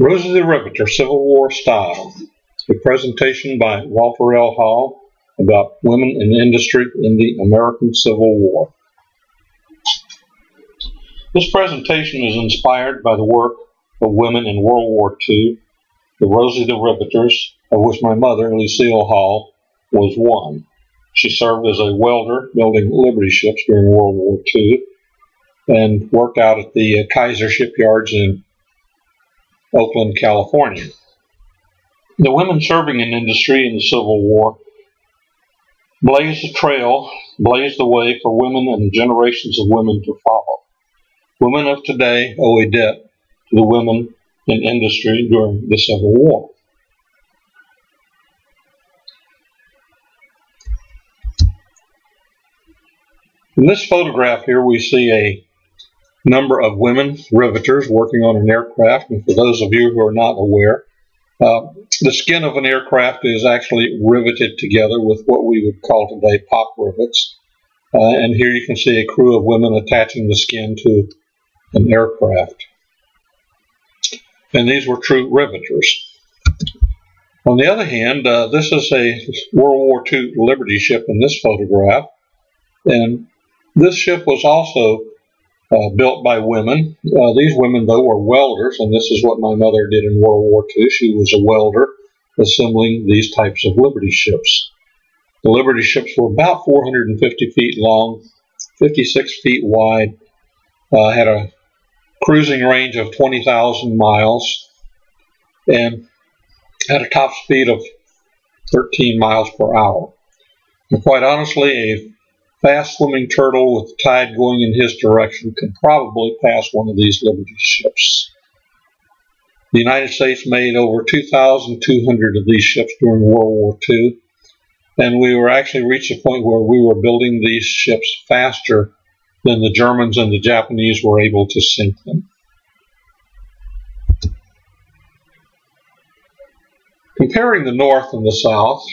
Rosie the Riveter, Civil War Style. A presentation by Walter L. Hall about women in industry in the American Civil War. This presentation is inspired by the work of women in World War II, the Rosie the Riveters, of which my mother, Lucille Hall, was one. She served as a welder building Liberty ships during World War II and worked out at the Kaiser shipyards in Oakland, California. The women serving in industry in the Civil War blazed the trail, blazed the way for women and generations of women to follow. Women of today owe a debt to the women in industry during the Civil War. In this photograph here, we see a number of women riveters working on an aircraft. And for those of you who are not aware, uh, the skin of an aircraft is actually riveted together with what we would call today pop rivets. Uh, and here you can see a crew of women attaching the skin to an aircraft. And these were true riveters. On the other hand, uh, this is a World War II Liberty ship in this photograph. And this ship was also uh, built by women. Uh, these women, though, were welders, and this is what my mother did in World War II. She was a welder assembling these types of Liberty ships. The Liberty ships were about 450 feet long, 56 feet wide, uh, had a cruising range of 20,000 miles, and had a top speed of 13 miles per hour. And quite honestly, a fast swimming turtle with the tide going in his direction could probably pass one of these Liberty ships. The United States made over 2,200 of these ships during World War II, and we were actually reached a point where we were building these ships faster than the Germans and the Japanese were able to sink them. Comparing the North and the South,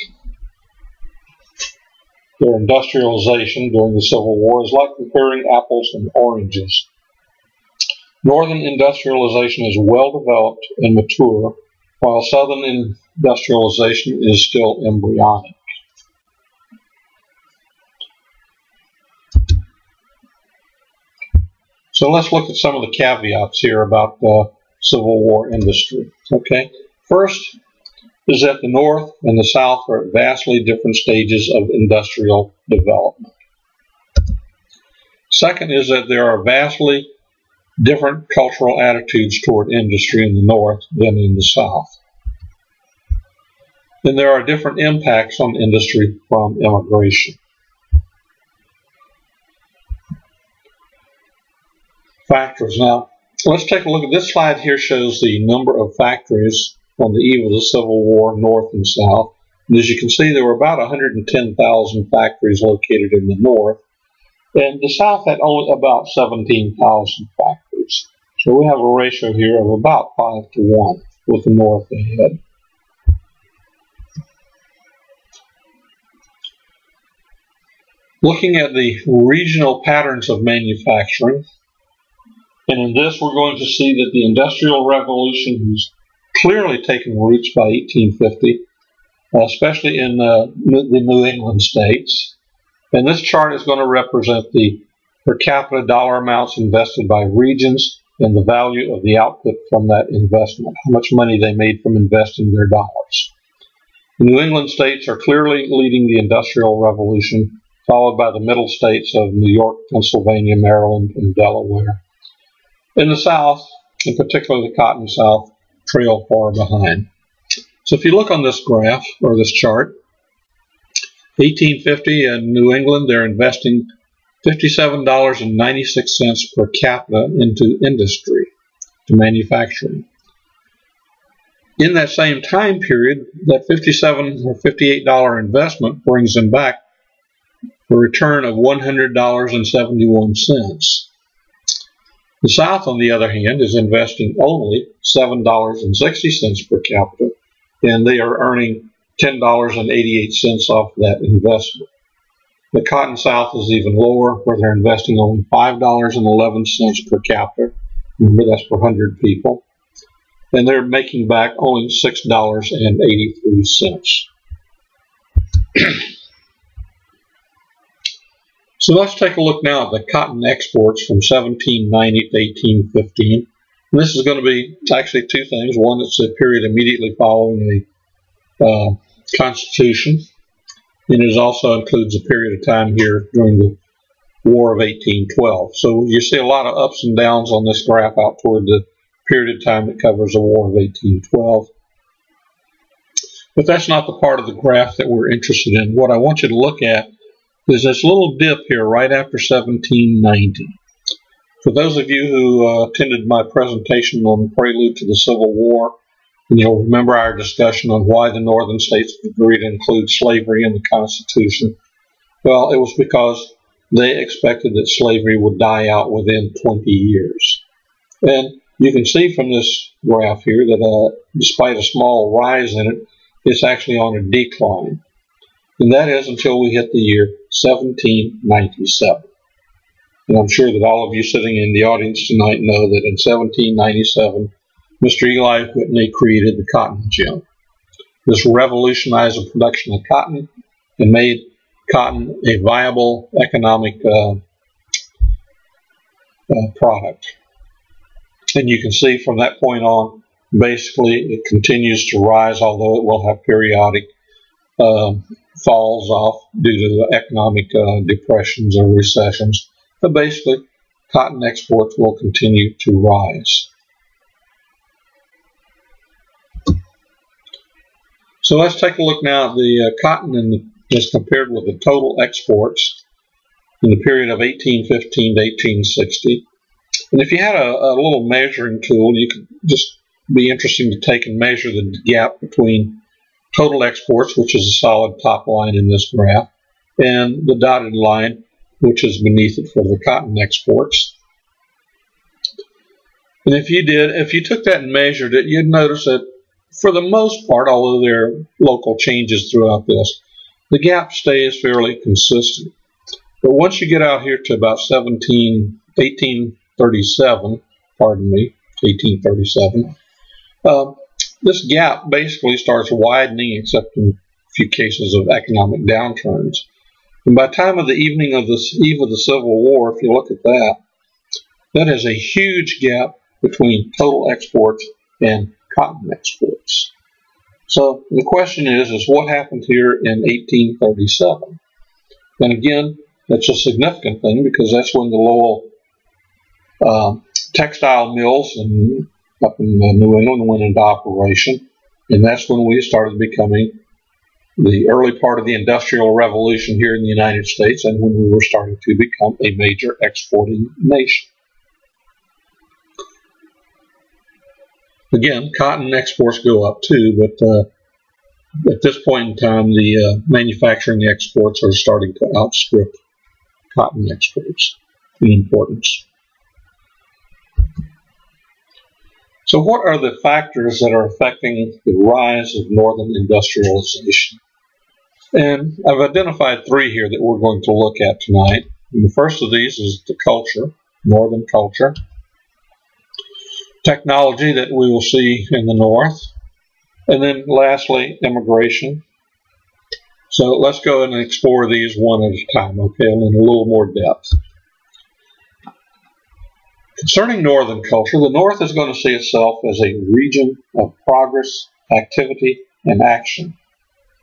their industrialization during the Civil War is like comparing apples and oranges. Northern industrialization is well developed and mature, while Southern industrialization is still embryonic. So let's look at some of the caveats here about the Civil War industry. Okay, first, is that the North and the South are at vastly different stages of industrial development. Second is that there are vastly different cultural attitudes toward industry in the North than in the South. Then there are different impacts on industry from immigration. Factors. Now, let's take a look at this slide here shows the number of factories on the eve of the Civil War, North and South. And as you can see, there were about 110,000 factories located in the North, and the South had only about 17,000 factories. So we have a ratio here of about 5 to 1 with the North ahead. Looking at the regional patterns of manufacturing, and in this we're going to see that the Industrial Revolution has clearly taken roots by 1850, especially in uh, the New England states. And this chart is going to represent the per capita dollar amounts invested by regions and the value of the output from that investment, how much money they made from investing their dollars. The New England states are clearly leading the Industrial Revolution, followed by the middle states of New York, Pennsylvania, Maryland, and Delaware. In the South, in particular the Cotton South, trail far behind. So if you look on this graph or this chart, 1850 in New England, they're investing $57.96 per capita into industry, to manufacturing. In that same time period, that 57 or $58 investment brings them back a return of $100.71. The South, on the other hand, is investing only $7.60 per capita, and they are earning $10.88 off that investment. The Cotton South is even lower, where they're investing only $5.11 per capita. Remember, that's per 100 people. and they're making back only $6.83. so let's take a look now at the cotton exports from 1790 to 1815. And this is going to be actually two things. One, it's the period immediately following the uh, Constitution, and it also includes a period of time here during the War of 1812. So you see a lot of ups and downs on this graph out toward the period of time that covers the War of 1812. But that's not the part of the graph that we're interested in. What I want you to look at is this little dip here right after 1790. For those of you who uh, attended my presentation on the prelude to the Civil War, and you'll remember our discussion on why the northern states agreed to include slavery in the Constitution. Well, it was because they expected that slavery would die out within 20 years. And you can see from this graph here that uh, despite a small rise in it, it's actually on a decline. And that is until we hit the year 1797. And I'm sure that all of you sitting in the audience tonight know that in 1797, Mr. Eli Whitney created the cotton gin. This revolutionized the production of cotton and made cotton a viable economic uh, uh, product. And you can see from that point on, basically it continues to rise, although it will have periodic uh, falls off due to the economic uh, depressions or recessions. But basically, cotton exports will continue to rise. So let's take a look now at the uh, cotton and the as compared with the total exports in the period of 1815 to 1860. And if you had a, a little measuring tool, you could just be interesting to take and measure the gap between total exports, which is a solid top line in this graph, and the dotted line, which is beneath it for the cotton exports. And if you did, if you took that and measured it, you'd notice that for the most part, although there are local changes throughout this, the gap stays fairly consistent. But once you get out here to about 17, 1837, pardon me, 1837, uh, this gap basically starts widening except in a few cases of economic downturns. And by time of the evening of the eve of the Civil War, if you look at that, that is a huge gap between total exports and cotton exports. So the question is, is what happened here in 1837? And again, that's a significant thing because that's when the Lowell uh, textile mills in, up in New England went into operation, and that's when we started becoming the early part of the Industrial Revolution here in the United States, and when we were starting to become a major exporting nation. Again, cotton exports go up too, but uh, at this point in time, the uh, manufacturing exports are starting to outstrip cotton exports in importance. So, what are the factors that are affecting the rise of northern industrialization? And I've identified three here that we're going to look at tonight. And the first of these is the culture, northern culture technology that we will see in the north. And then lastly, immigration. So let's go and explore these one at a time, okay, and in a little more depth. Concerning Northern culture, the North is going to see itself as a region of progress, activity, and action.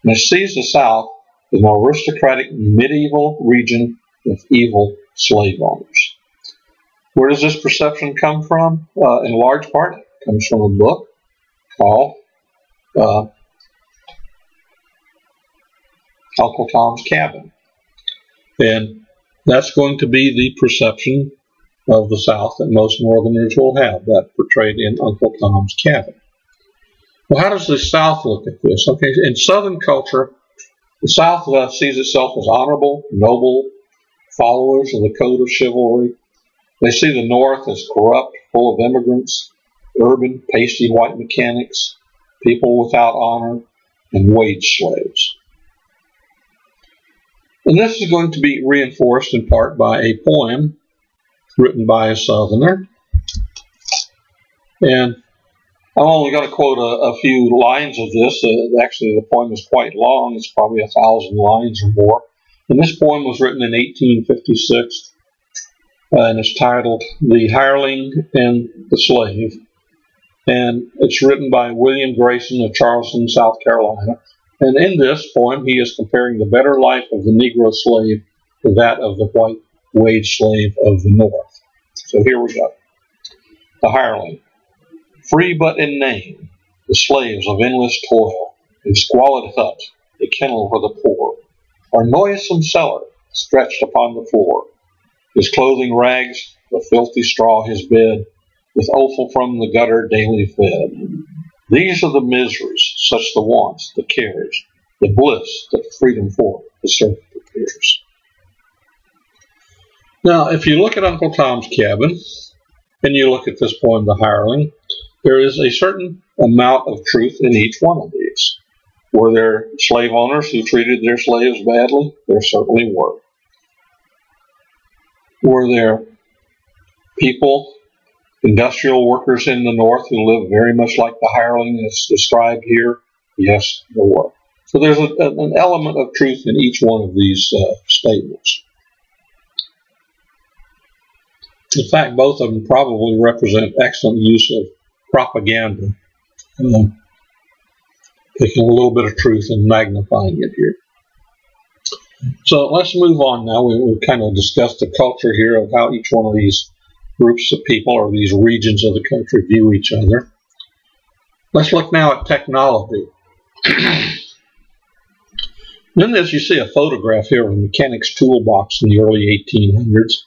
And it sees the South as an aristocratic medieval region of evil slave owners. Where does this perception come from? Uh, in large part, it comes from a book called uh, Uncle Tom's Cabin. And that's going to be the perception of the South that most Northerners will have, that portrayed in Uncle Tom's Cabin. Well, how does the South look at this? Okay, in Southern culture, the South uh, sees itself as honorable, noble, followers of the code of chivalry, they see the North as corrupt, full of immigrants, urban, pasty white mechanics, people without honor, and wage slaves. And this is going to be reinforced in part by a poem written by a Southerner. And I'm only going to quote a, a few lines of this. Uh, actually, the poem is quite long. It's probably a thousand lines or more. And this poem was written in 1856 uh, and it's titled The Hireling and the Slave. And it's written by William Grayson of Charleston, South Carolina. And in this poem, he is comparing the better life of the Negro slave to that of the white wage slave of the North. So here we go. The hireling. Free but in name, the slaves of endless toil, in squalid hut, a kennel for the poor, or noisome cellar stretched upon the floor, his clothing rags, the filthy straw his bed, with offal from the gutter daily fed. These are the miseries, such the wants, the cares, the bliss that freedom for the servant prepares. Now, if you look at Uncle Tom's Cabin, and you look at this poem, The Hireling, there is a certain amount of truth in each one of these. Were there slave owners who treated their slaves badly? There certainly were. Were there people, industrial workers in the North who lived very much like the hireling that's described here? Yes, there were. So there's a, an element of truth in each one of these uh, statements. In fact, both of them probably represent excellent use of propaganda, um, taking a little bit of truth and magnifying it here. So let's move on now. We, we kind of discussed the culture here of how each one of these groups of people or these regions of the country view each other. Let's look now at technology. in as you see a photograph here of a mechanic's toolbox in the early 1800s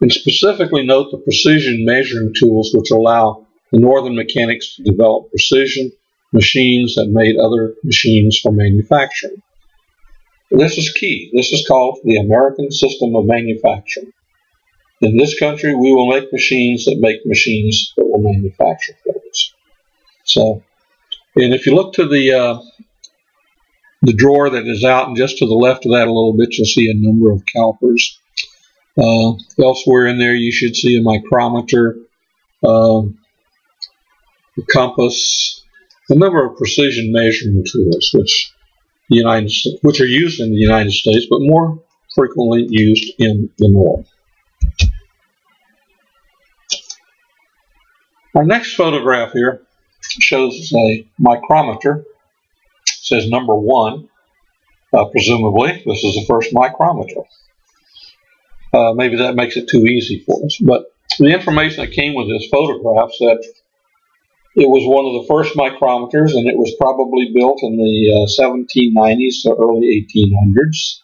and specifically note the precision measuring tools which allow the northern mechanics to develop precision machines that made other machines for manufacturing. This is key. This is called the American system of manufacturing. In this country, we will make machines that make machines that will manufacture things. So, and if you look to the uh, the drawer that is out, and just to the left of that a little bit, you'll see a number of calipers. Uh, elsewhere in there, you should see a micrometer, uh, a compass, a number of precision measuring tools, which the United which are used in the United States, but more frequently used in the North. Our next photograph here shows a micrometer. It says number one. Uh, presumably, this is the first micrometer. Uh, maybe that makes it too easy for us. But the information that came with this photograph said it was one of the first micrometers, and it was probably built in the uh, 1790s to early 1800s.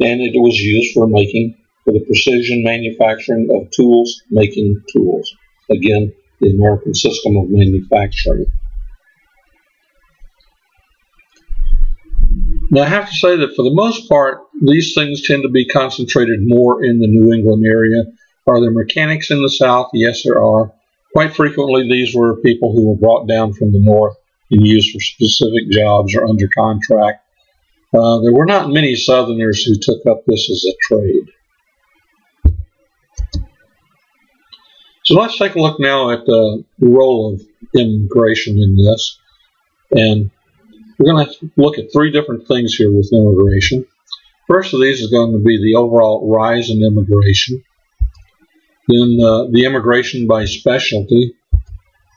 And it was used for making, for the precision manufacturing of tools, making tools. Again, the American system of manufacturing. Now, I have to say that for the most part, these things tend to be concentrated more in the New England area. Are there mechanics in the South? Yes, there are. Quite frequently, these were people who were brought down from the North and used for specific jobs or under contract. Uh, there were not many Southerners who took up this as a trade. So let's take a look now at the role of immigration in this. And we're going to look at three different things here with immigration. First of these is going to be the overall rise in immigration. Then uh, the immigration by specialty.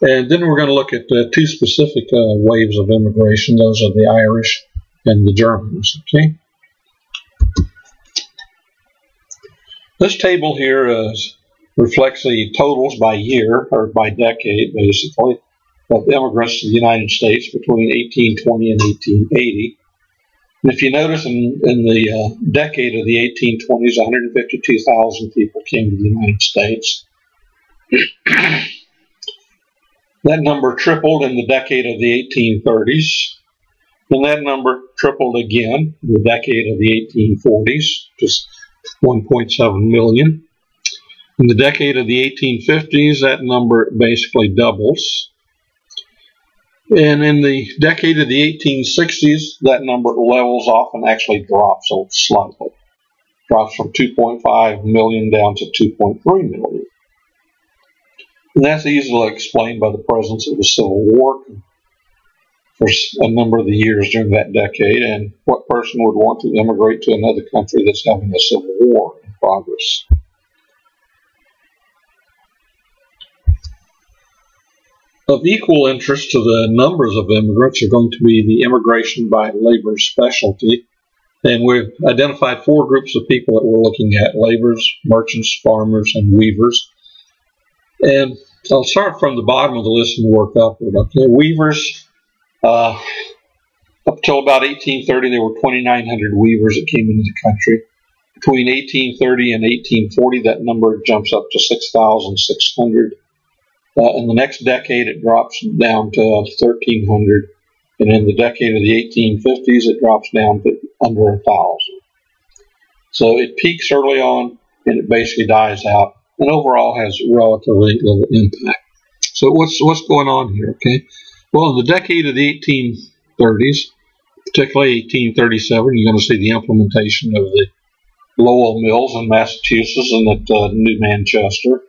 And then we're going to look at uh, two specific uh, waves of immigration. Those are the Irish and the Germans. Okay. This table here is, reflects the totals by year or by decade, basically of immigrants to the United States between 1820 and 1880. And if you notice, in, in the uh, decade of the 1820s, 152,000 people came to the United States. that number tripled in the decade of the 1830s. And that number tripled again in the decade of the 1840s, just 1.7 million. In the decade of the 1850s, that number basically doubles. And in the decade of the 1860s, that number levels off and actually drops slightly. Drops from 2.5 million down to 2.3 million. And that's easily explained by the presence of the Civil War for a number of the years during that decade, and what person would want to immigrate to another country that's having a civil war in progress? Of equal interest to the numbers of immigrants are going to be the immigration by labor specialty. And we've identified four groups of people that we're looking at laborers, merchants, farmers, and weavers. And I'll start from the bottom of the list and work upward. Okay, weavers, uh, up until about 1830, there were 2,900 weavers that came into the country. Between 1830 and 1840, that number jumps up to 6,600. Uh, in the next decade, it drops down to 1,300. And in the decade of the 1850s, it drops down to under 1,000. So it peaks early on and it basically dies out and overall has relatively little impact. So what's, what's going on here, okay? Well, in the decade of the 1830s, particularly 1837, you're going to see the implementation of the Lowell Mills in Massachusetts and at uh, New Manchester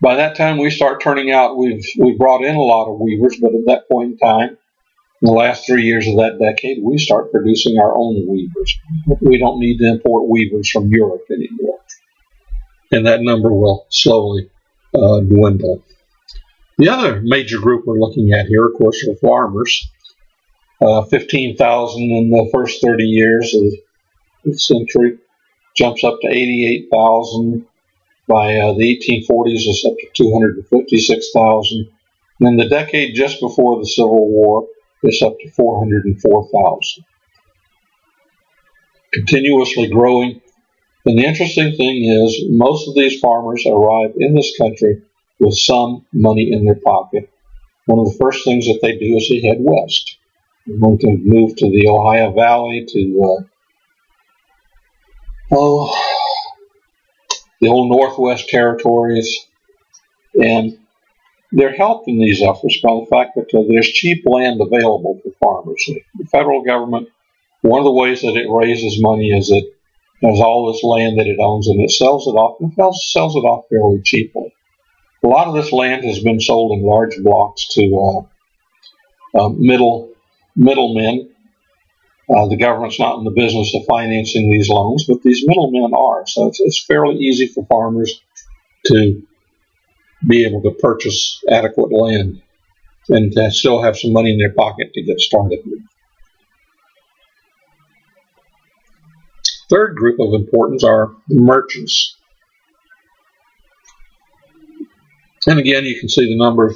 by that time we start turning out, we've we brought in a lot of weavers, but at that point in time, in the last three years of that decade, we start producing our own weavers. We don't need to import weavers from Europe anymore, and that number will slowly uh, dwindle. The other major group we're looking at here, of course, are farmers. Uh, 15,000 in the first 30 years of the century, jumps up to 88,000 by uh, the 1840s, it's up to 256,000. And in the decade just before the Civil War, it's up to 404,000. Continuously growing. And the interesting thing is, most of these farmers arrive in this country with some money in their pocket. One of the first things that they do is they head west. They're going to move to the Ohio Valley, to uh, oh, the old Northwest Territories, and they're helped in these efforts by the fact that uh, there's cheap land available for farmers. The federal government, one of the ways that it raises money is it has all this land that it owns and it sells it off and sells it off fairly cheaply. A lot of this land has been sold in large blocks to uh, uh, middle middlemen uh, the government's not in the business of financing these loans, but these middlemen are. So it's, it's fairly easy for farmers to be able to purchase adequate land and to still have some money in their pocket to get started with. Third group of importance are merchants. And again, you can see the number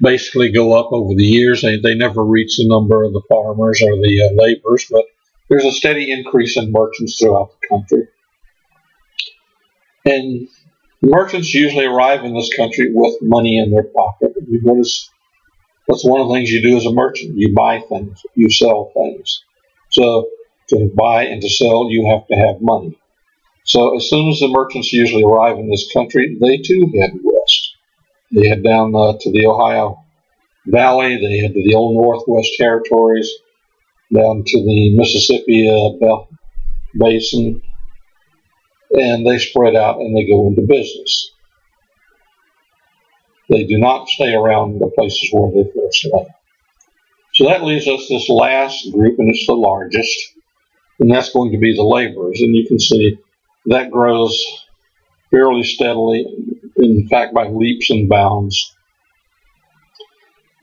basically go up over the years. They, they never reach the number of the farmers or the uh, laborers, but there's a steady increase in merchants throughout the country. And merchants usually arrive in this country with money in their pocket. What is, that's one of the things you do as a merchant. You buy things, you sell things. So to buy and to sell, you have to have money. So as soon as the merchants usually arrive in this country, they too head west. They head down uh, to the Ohio Valley. They head to the Old Northwest Territories, down to the Mississippi uh, Basin, and they spread out and they go into business. They do not stay around the places where they first land. So that leaves us this last group, and it's the largest, and that's going to be the laborers. And you can see that grows fairly steadily in fact, by leaps and bounds.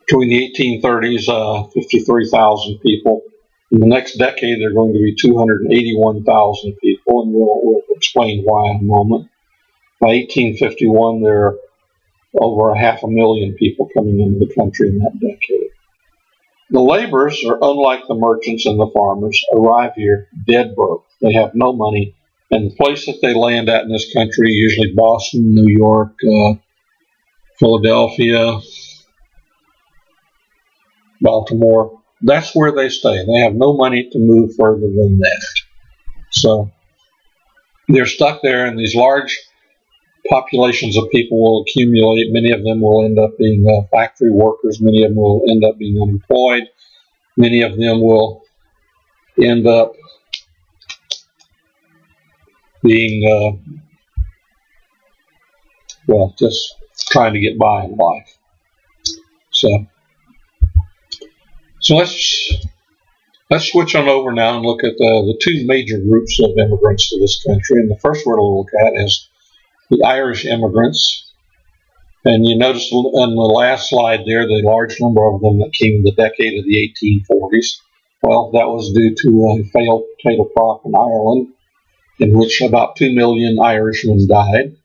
Between the 1830s, uh, 53,000 people. In the next decade, there are going to be 281,000 people, and we'll, we'll explain why in a moment. By 1851, there are over a half a million people coming into the country in that decade. The laborers are unlike the merchants and the farmers, arrive here dead broke. They have no money and the place that they land at in this country, usually Boston, New York, uh, Philadelphia, Baltimore, that's where they stay. They have no money to move further than that. So they're stuck there, and these large populations of people will accumulate. Many of them will end up being uh, factory workers, many of them will end up being unemployed, many of them will end up being uh, well, just trying to get by in life. So, so let's let's switch on over now and look at the, the two major groups of immigrants to this country. And the first going to look at is the Irish immigrants. And you notice in the last slide there the large number of them that came in the decade of the 1840s. Well, that was due to a failed potato crop in Ireland, in which about 2 million Irishmen died.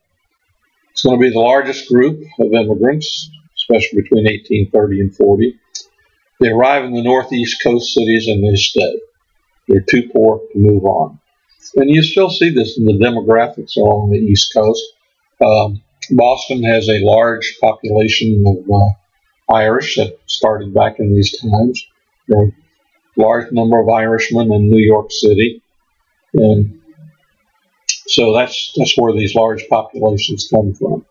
It's going to be the largest group of immigrants, especially between 1830 and 40. They arrive in the northeast coast cities and they stay. They're too poor to move on. And you still see this in the demographics along the east coast. Um, Boston has a large population of uh, Irish that started back in these times. There are a large number of Irishmen in New York City. And so that's, that's where these large populations come from.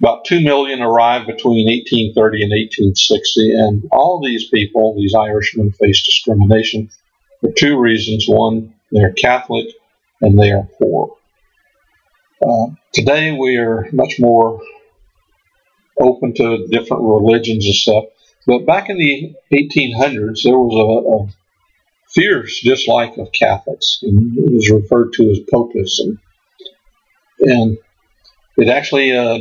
About 2 million arrived between 1830 and 1860, and all these people, these Irishmen, faced discrimination for two reasons. One, they're Catholic and they are poor. Uh, today we are much more open to different religions and stuff, but back in the 1800s there was a, a fierce dislike of Catholics, and it was referred to as Popism. And it actually uh,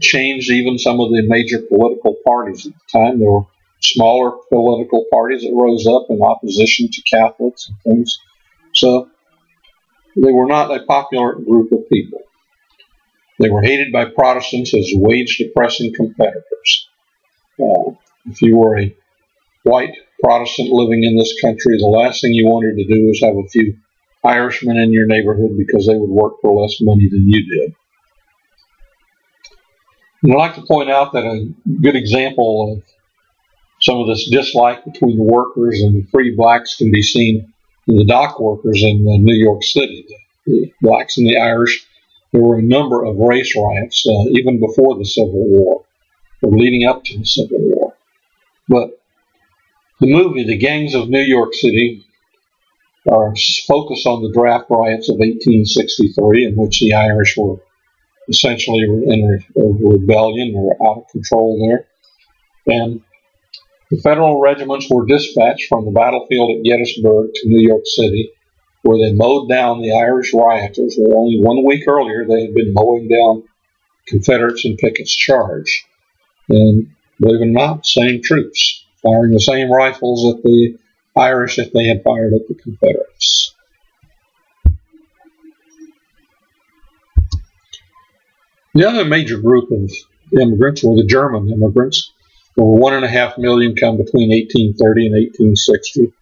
changed even some of the major political parties at the time. There were smaller political parties that rose up in opposition to Catholics and things. So they were not a popular group of people. They were hated by Protestants as wage depressing competitors. Uh, if you were a white Protestant living in this country, the last thing you wanted to do was have a few Irishmen in your neighborhood because they would work for less money than you did. And I'd like to point out that a good example of some of this dislike between the workers and the free blacks can be seen in the dock workers in uh, New York City. The blacks and the Irish, there were a number of race riots uh, even before the Civil War, or leading up to the Civil War. But the movie, The Gangs of New York City, are focused on the draft riots of 1863, in which the Irish were essentially in rebellion or out of control there. And the federal regiments were dispatched from the battlefield at Gettysburg to New York City, where they mowed down the Irish rioters. Where only one week earlier they had been mowing down Confederates in Pickett's charge. And believe it or not, same troops, firing the same rifles at the Irish that they had fired at the Confederates. The other major group of immigrants were the German immigrants. Over one and a half million come between 1830 and 1860.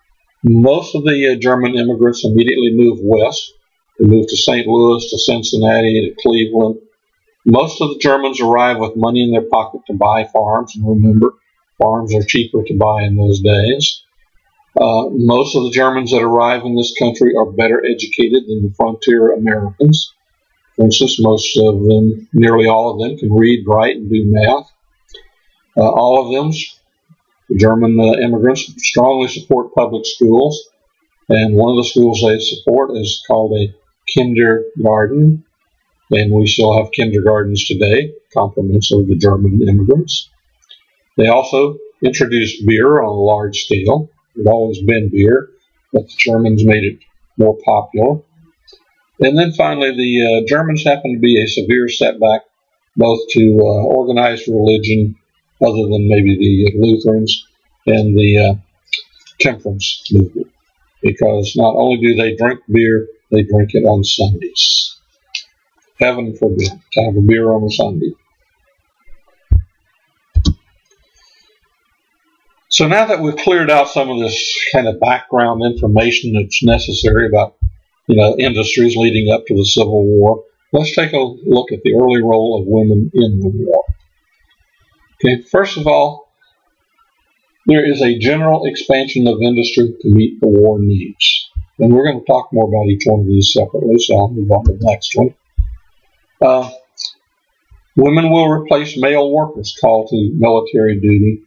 Most of the uh, German immigrants immediately moved west. They moved to St. Louis, to Cincinnati, to Cleveland. Most of the Germans arrived with money in their pocket to buy farms, and remember, farms are cheaper to buy in those days. Uh, most of the Germans that arrive in this country are better educated than the frontier Americans. For instance, most of them, nearly all of them, can read, write, and do math. Uh, all of them, the German uh, immigrants, strongly support public schools. And one of the schools they support is called a kindergarten. And we still have kindergartens today, compliments of the German immigrants. They also introduced beer on a large scale. It always been beer, but the Germans made it more popular. And then finally, the uh, Germans happened to be a severe setback both to uh, organized religion, other than maybe the Lutherans, and the uh, temperance movement. Because not only do they drink beer, they drink it on Sundays. Heaven forbid to have a beer on a Sunday. So now that we've cleared out some of this kind of background information that's necessary about you know, industries leading up to the Civil War. Let's take a look at the early role of women in the war. Okay, first of all, there is a general expansion of industry to meet the war needs. And we're going to talk more about each one of these separately, so I'll move on to the next one. Uh, women will replace male workers called to military duty.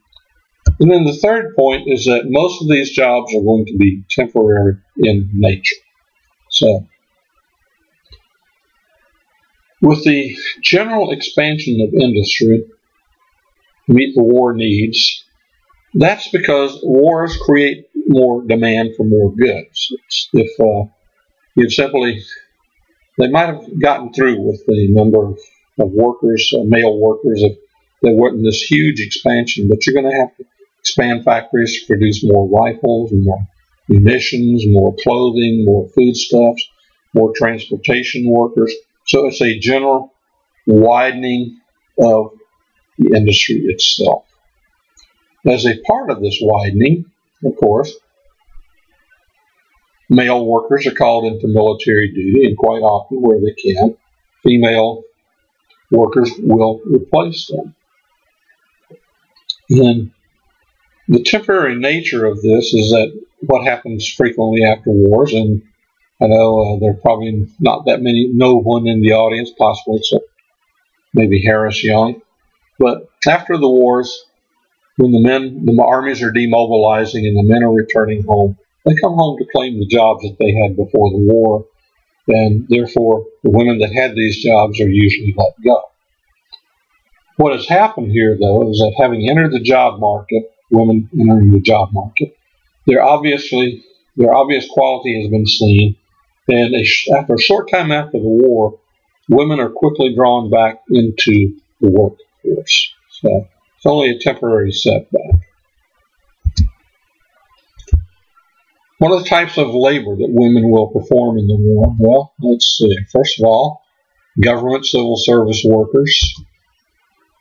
And then the third point is that most of these jobs are going to be temporary in nature. So, With the general expansion of industry to meet the war needs, that's because wars create more demand for more goods. If uh, you simply, they might have gotten through with the number of, of workers, uh, male workers, if there wasn't this huge expansion. But you're going to have to expand factories to produce more rifles, more munitions, more clothing, more foodstuffs, more transportation workers. So it's a general widening of the industry itself. As a part of this widening, of course, male workers are called into military duty, and quite often, where they can, female workers will replace them. And the temporary nature of this is that what happens frequently after wars, and I know uh, there are probably not that many, no one in the audience, possibly except maybe Harris Young. But after the wars, when the men, the armies are demobilizing and the men are returning home, they come home to claim the jobs that they had before the war, and therefore the women that had these jobs are usually let go. What has happened here, though, is that having entered the job market, women entering the job market, their obviously their obvious quality has been seen, and a, after a short time after the war, women are quickly drawn back into the workforce. So it's only a temporary setback. What are the types of labor that women will perform in the war? Well, let's see. First of all, government civil service workers,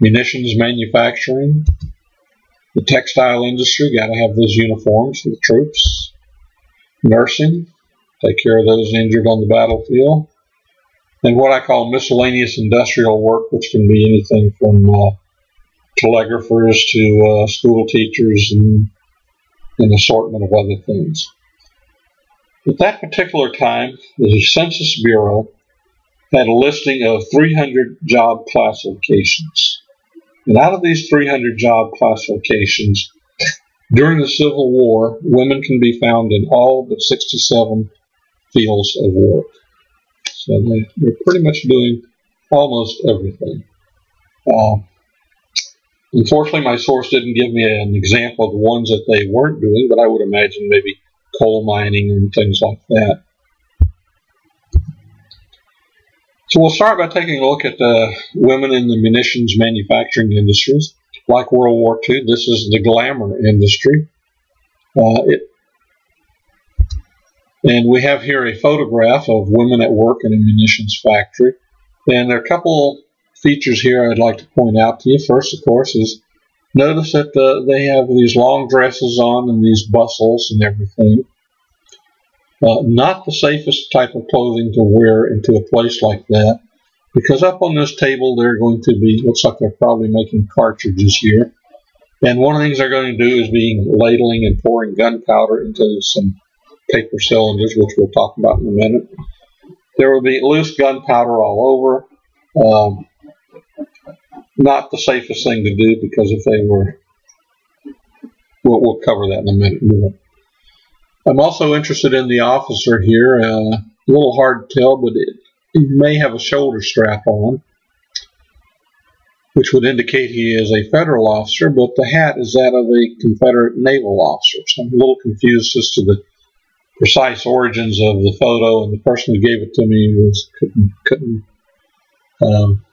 munitions manufacturing, the textile industry, got to have those uniforms for the troops, nursing, take care of those injured on the battlefield, and what I call miscellaneous industrial work, which can be anything from uh, telegraphers to uh, school teachers and an assortment of other things. At that particular time, the Census Bureau had a listing of 300 job classifications. And out of these 300 job classifications, during the Civil War, women can be found in all but 67 fields of work. So they, are pretty much doing almost everything. Uh, unfortunately, my source didn't give me an example of the ones that they weren't doing, but I would imagine maybe coal mining and things like that. So we'll start by taking a look at the women in the munitions manufacturing industries. Like World War II, this is the glamour industry. Uh, it, and we have here a photograph of women at work in a munitions factory. And there are a couple features here I'd like to point out to you. First, of course, is notice that uh, they have these long dresses on and these bustles and everything. Not the safest type of clothing to wear into a place like that because up on this table they're going to be, looks like they're probably making cartridges here. And one of the things they're going to do is be ladling and pouring gunpowder into some paper cylinders, which we'll talk about in a minute. There will be loose gunpowder all over. Um, not the safest thing to do because if they were, we'll, we'll cover that in a minute. I'm also interested in the officer here. Uh, a little hard to tell, but it, he may have a shoulder strap on, which would indicate he is a federal officer, but the hat is that of a Confederate naval officer. So I'm a little confused as to the precise origins of the photo, and the person who gave it to me was couldn't couldn't um,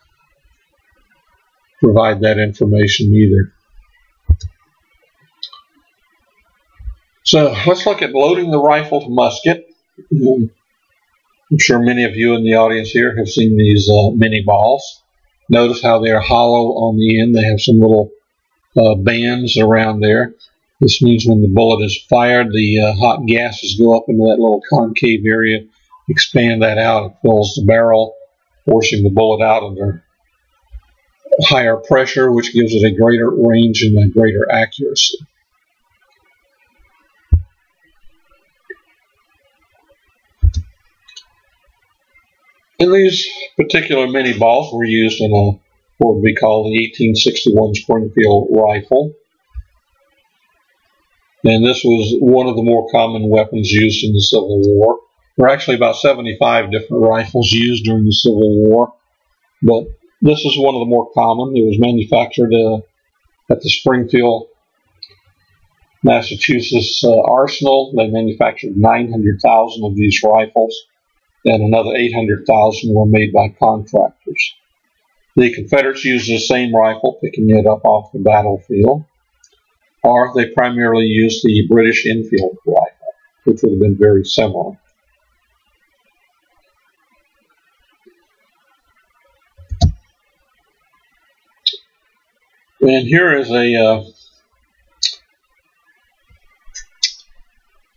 provide that information either. So let's look at loading the rifle to musket. I'm sure many of you in the audience here have seen these uh, Minié balls. Notice how they are hollow on the end. They have some little uh, bands around there. This means when the bullet is fired, the uh, hot gases go up into that little concave area, expand that out, it fills the barrel, forcing the bullet out under higher pressure, which gives it a greater range and a greater accuracy. And these particular Minié balls were used in a what would be called the 1861 Springfield rifle. And this was one of the more common weapons used in the Civil War. There were actually about 75 different rifles used during the Civil War. but this is one of the more common. It was manufactured uh, at the Springfield, Massachusetts uh, arsenal. They manufactured 900,000 of these rifles, and another 800,000 were made by contractors. The Confederates used the same rifle, picking it up off the battlefield, or they primarily used the British Enfield rifle, which would have been very similar. And here is a uh,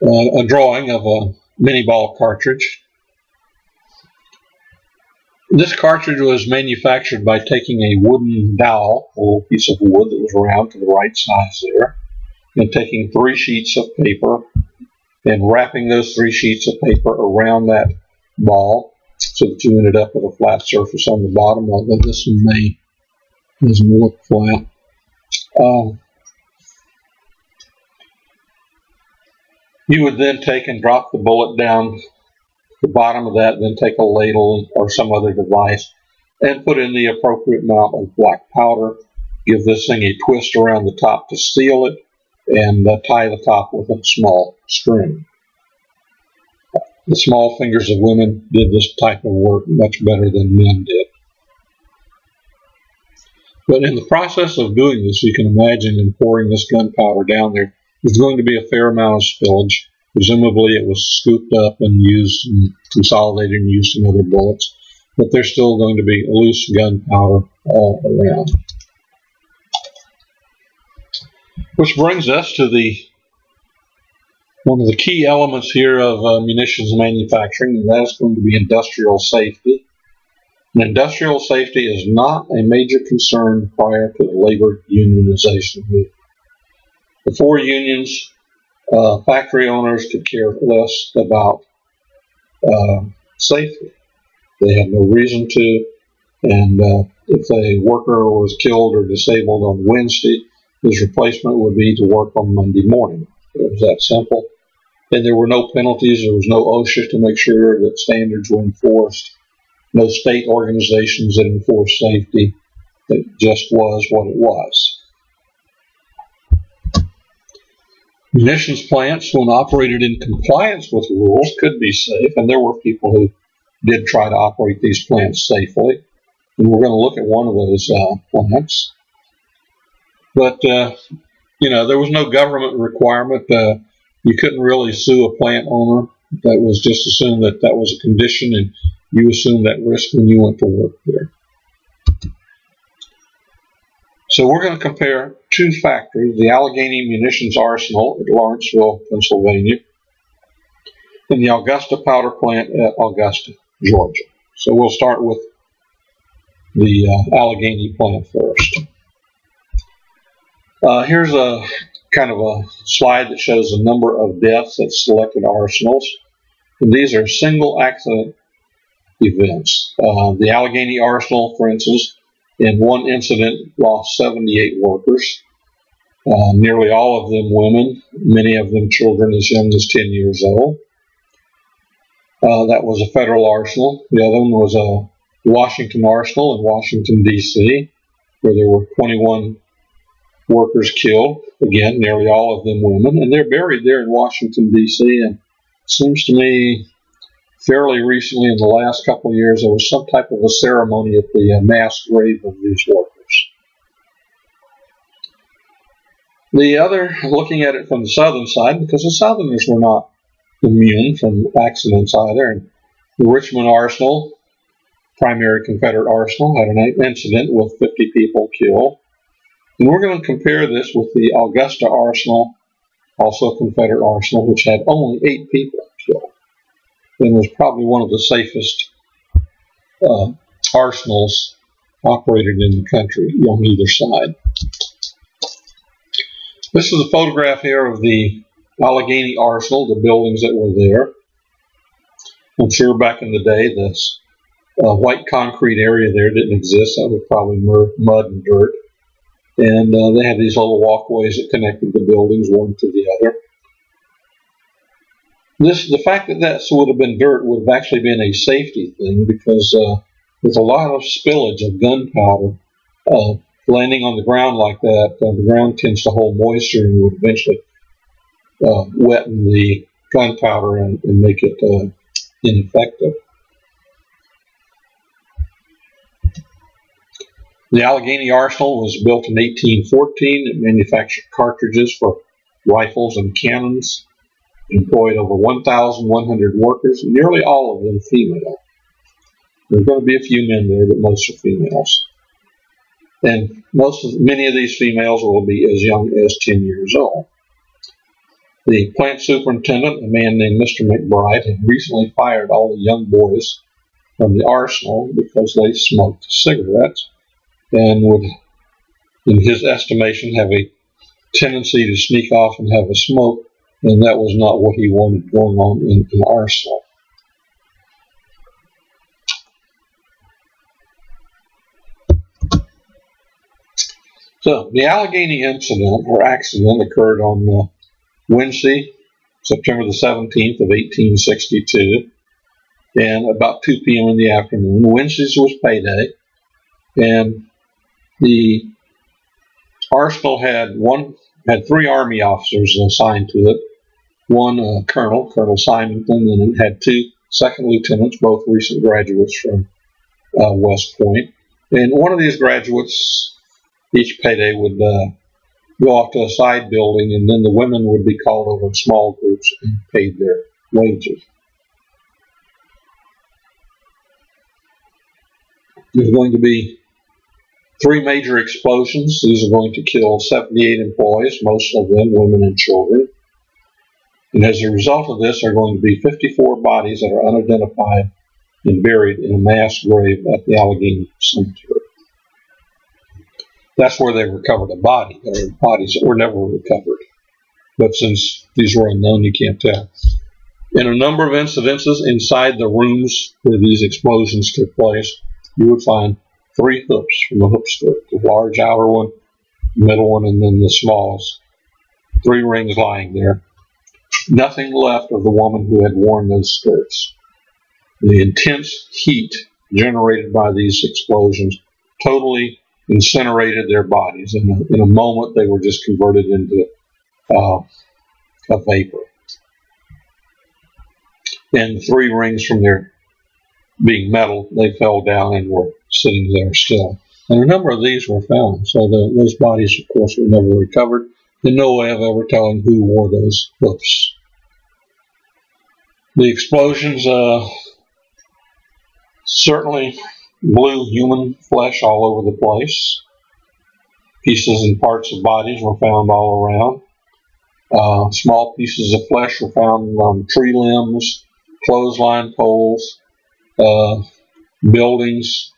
uh, a drawing of a Minié ball cartridge. This cartridge was manufactured by taking a wooden dowel, a little piece of wood that was round to the right size there, and taking three sheets of paper and wrapping those three sheets of paper around that ball so that you ended up with a flat surface on the bottom, although this one may doesn't look flat. Um, you would then take and drop the bullet down the bottom of that, then take a ladle or some other device and put in the appropriate amount of black powder. Give this thing a twist around the top to seal it and uh, tie the top with a small string. The small fingers of women did this type of work much better than men did. But in the process of doing this, you can imagine in pouring this gunpowder down there, there's going to be a fair amount of spillage. Presumably it was scooped up and used and consolidated and used in other bullets, but there's still going to be loose gunpowder all around. Which brings us to the one of the key elements here of uh, munitions manufacturing, and that is going to be industrial safety. And industrial safety is not a major concern prior to the labor unionization movement. Before unions, uh, factory owners could care less about uh, safety. They had no reason to, and uh, if a worker was killed or disabled on Wednesday, his replacement would be to work on Monday morning. It was that simple. And there were no penalties. There was no OSHA to make sure that standards were enforced no state organizations that enforced safety. It just was what it was. Munitions plants, when operated in compliance with rules, could be safe, and there were people who did try to operate these plants safely. And we're going to look at one of those uh, plants. But, uh, you know, there was no government requirement. Uh, you couldn't really sue a plant owner. That was just assumed that that was a condition and you assumed that risk when you went to work there. So we're going to compare two factories, the Allegheny Munitions Arsenal at Lawrenceville, Pennsylvania, and the Augusta Powder Plant at Augusta, Georgia. So we'll start with the uh, Allegheny plant first. Uh, here's a kind of a slide that shows the number of deaths at selected arsenals. And these are single accident events. Uh, the Allegheny Arsenal, for instance, in one incident lost 78 workers, uh, nearly all of them women, many of them children as young as 10 years old. Uh, that was a federal arsenal. The other one was a Washington Arsenal in Washington, D.C., where there were 21 workers killed. Again, nearly all of them women. And they're buried there in Washington, D.C. And seems to me fairly recently, in the last couple of years, there was some type of a ceremony at the uh, mass grave of these workers. The other, looking at it from the southern side, because the Southerners were not immune from accidents either. And the Richmond Arsenal, primary Confederate arsenal, had an incident with 50 people killed. And we're going to compare this with the Augusta Arsenal, also Confederate arsenal, which had only eight people and was probably one of the safest uh, arsenals operated in the country on either side. This is a photograph here of the Allegheny Arsenal, the buildings that were there. I'm sure back in the day, this uh, white concrete area there didn't exist. That was probably mud and dirt. And uh, they had these little walkways that connected the buildings one to the other. This, the fact that that would have been dirt would have actually been a safety thing because uh, with a lot of spillage of gunpowder. Uh, landing on the ground like that, uh, the ground tends to hold moisture and would eventually uh, wetten the gunpowder and, and make it uh, ineffective. The Allegheny Arsenal was built in 1814. It manufactured cartridges for rifles and cannons. Employed over 1,100 workers, nearly all of them female. There are going to be a few men there, but most are females. And most of, many of these females will be as young as 10 years old. The plant superintendent, a man named Mr. McBride, had recently fired all the young boys from the arsenal because they smoked cigarettes and would, in his estimation, have a tendency to sneak off and have a smoke, and that was not what he wanted going on in an arsenal. So, the Allegheny incident or accident occurred on uh, Wednesday, September the 17th of 1862, and about 2 p.m. in the afternoon. Wednesdays was payday, and the arsenal had one had three army officers assigned to it. One uh, colonel, Colonel Symington, and had two second lieutenants, both recent graduates from uh, West Point. And one of these graduates, each payday would uh, go off to a side building, and then the women would be called over in small groups and paid their wages. There's going to be three major explosions. These are going to kill 78 employees, most of them women and children. And as a result of this, there are going to be 54 bodies that are unidentified and buried in a mass grave at the Allegheny Cemetery. That's where they recovered a body. There are bodies that were never recovered. But since these were unknown, you can't tell. In a number of incidences inside the rooms where these explosions took place, you would find three hoops from the hoop skirt the large outer one, middle one, and then the smallest. Three rings lying there. Nothing left of the woman who had worn those skirts. The intense heat generated by these explosions totally incinerated their bodies. In a, in a moment, they were just converted into uh, a vapor. And three rings from their being metal, they fell down and were sitting there still. And a number of these were found, so the, those bodies, of course, were never recovered. There's no way of ever telling who wore those hoofs. The explosions uh, certainly blew human flesh all over the place. Pieces and parts of bodies were found all around. Uh, small pieces of flesh were found on tree limbs, clothesline poles, uh, buildings,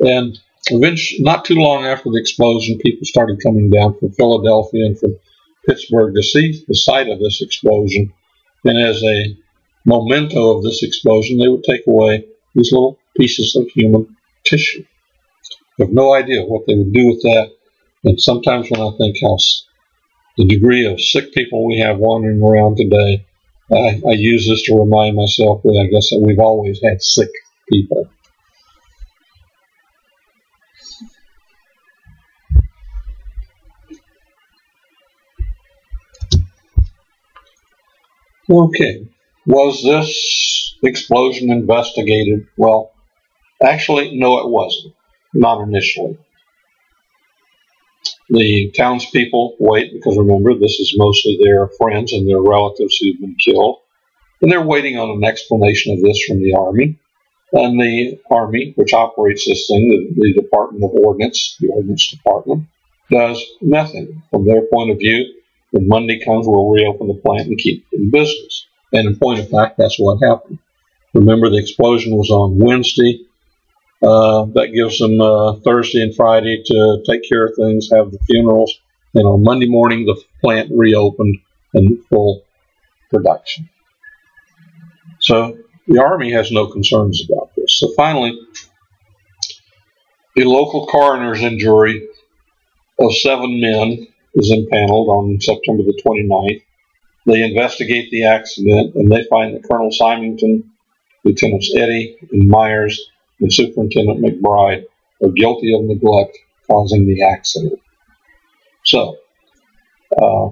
and eventually, not too long after the explosion, people started coming down from Philadelphia and from Pittsburgh to see the site of this explosion. And as a memento of this explosion, they would take away these little pieces of human tissue. I have no idea what they would do with that. And sometimes when I think how the degree of sick people we have wandering around today, I, I use this to remind myself that I guess that we've always had sick people. Okay, was this explosion investigated? Well, actually, no, it wasn't. Not initially. The townspeople wait because remember, this is mostly their friends and their relatives who've been killed. And they're waiting on an explanation of this from the Army. And the Army, which operates this thing, the, the Department of Ordnance, the Ordnance Department, does nothing. From their point of view, when Monday comes, we'll reopen the plant and keep it in business. And in point of fact, that's what happened. Remember, the explosion was on Wednesday. Uh, that gives them uh, Thursday and Friday to take care of things, have the funerals, and on Monday morning, the plant reopened in full production. So the Army has no concerns about this. So finally, a local coroner's jury of seven men is impaneled on September the 29th. They investigate the accident and they find that Colonel Symington, Lieutenants Eddy and Myers, and Superintendent McBride are guilty of neglect causing the accident. So, uh,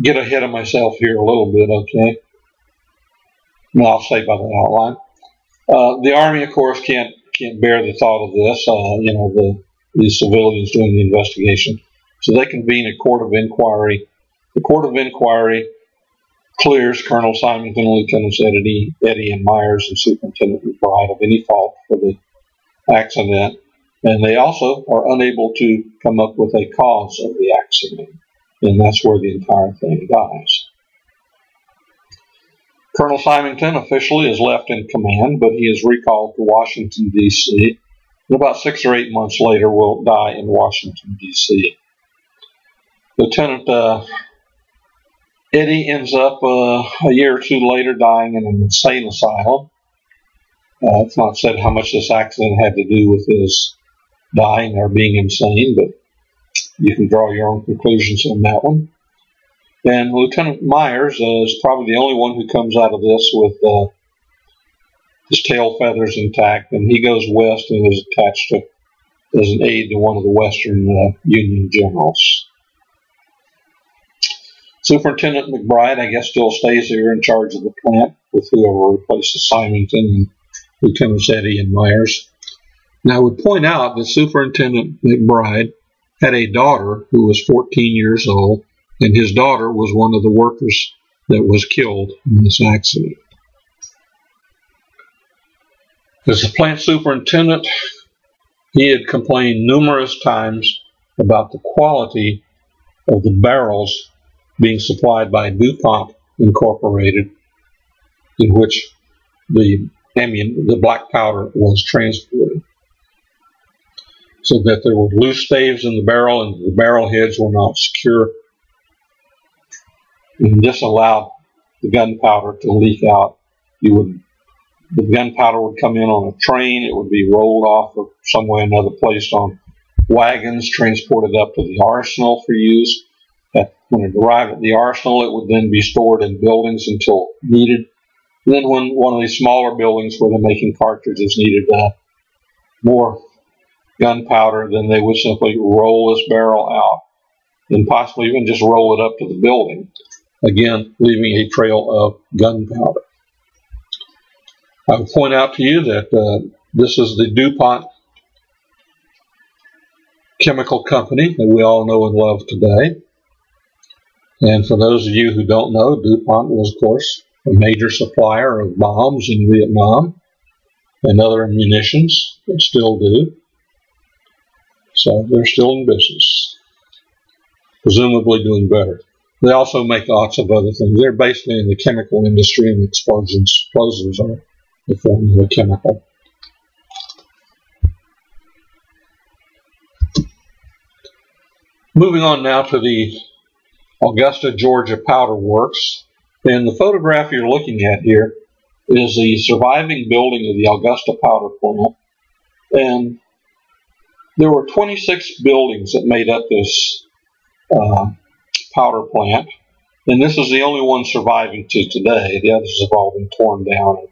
get ahead of myself here a little bit, okay? And I'll say by the outline. Uh, the Army, of course, can't can't bear the thought of this. Uh, you know, the the civilians doing the investigation, so they convene a court of inquiry. The court of inquiry clears Colonel Symington, Lieutenants Eddie, Eddie and Myers, and Superintendent McBride of any fault for the accident, and they also are unable to come up with a cause of the accident, and that's where the entire thing dies. Colonel Symington officially is left in command, but he is recalled to Washington, D.C., and about six or eight months later will die in Washington, D.C. Lieutenant uh, Eddie ends up uh, a year or two later dying in an insane asylum. Uh, it's not said how much this accident had to do with his dying or being insane, but you can draw your own conclusions on that one. And Lieutenant Myers uh, is probably the only one who comes out of this with uh, his tail feathers intact, and he goes west and is attached to as an aide to one of the Western uh, Union generals. Superintendent McBride, I guess, still stays here in charge of the plant with whoever replaces Symington and Lieutenants Eddie and Myers. Now, I would point out that Superintendent McBride had a daughter who was 14 years old and his daughter was one of the workers that was killed in this accident. As the plant superintendent, he had complained numerous times about the quality of the barrels being supplied by DuPont Incorporated, in which the the black powder was transported. So that there were loose staves in the barrel and the barrel heads were not secure and this allowed the gunpowder to leak out. You would the gunpowder would come in on a train. It would be rolled off of some way another placed on wagons, transported up to the arsenal for use. When it arrived at the arsenal, it would then be stored in buildings until needed. And then when one of these smaller buildings where they're making cartridges needed uh, more gunpowder, then they would simply roll this barrel out and possibly even just roll it up to the building again leaving a trail of gunpowder. I would point out to you that uh, this is the DuPont chemical company that we all know and love today. And for those of you who don't know, DuPont was, of course, a major supplier of bombs in Vietnam and other munitions, and still do. So they're still in business, presumably doing better. They also make lots of other things. They're basically in the chemical industry, and explosions, explosives are the form of a chemical. Moving on now to the Augusta, Georgia Powder Works. And the photograph you're looking at here is the surviving building of the Augusta Powder Plant. And there were 26 buildings that made up this uh, powder plant, and this is the only one surviving to today. The others have all been torn down and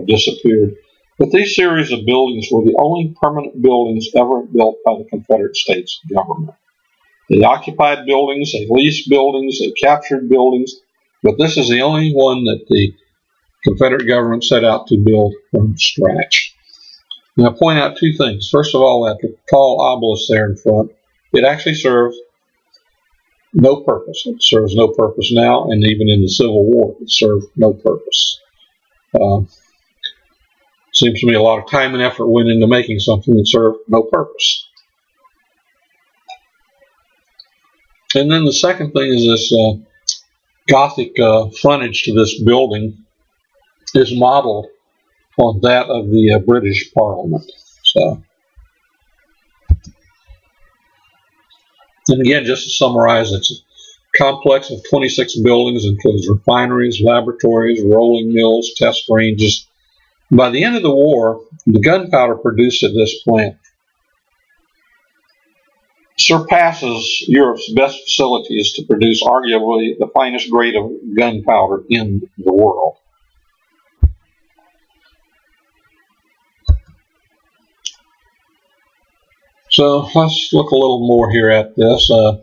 have disappeared. But these series of buildings were the only permanent buildings ever built by the Confederate States government. They occupied buildings, they leased buildings, they captured buildings, but this is the only one that the Confederate government set out to build from scratch. I point out two things. First of all, that tall obelisk there in front, it actually served no purpose. It serves no purpose now, and even in the Civil War, it served no purpose. Uh, seems to me a lot of time and effort went into making something that served no purpose. And then the second thing is this uh, Gothic uh, frontage to this building is modeled on that of the uh, British Parliament. So And again, just to summarize, it's a complex of 26 buildings, includes refineries, laboratories, rolling mills, test ranges. By the end of the war, the gunpowder produced at this plant surpasses Europe's best facilities to produce arguably the finest grade of gunpowder in the world. So let's look a little more here at this. Uh,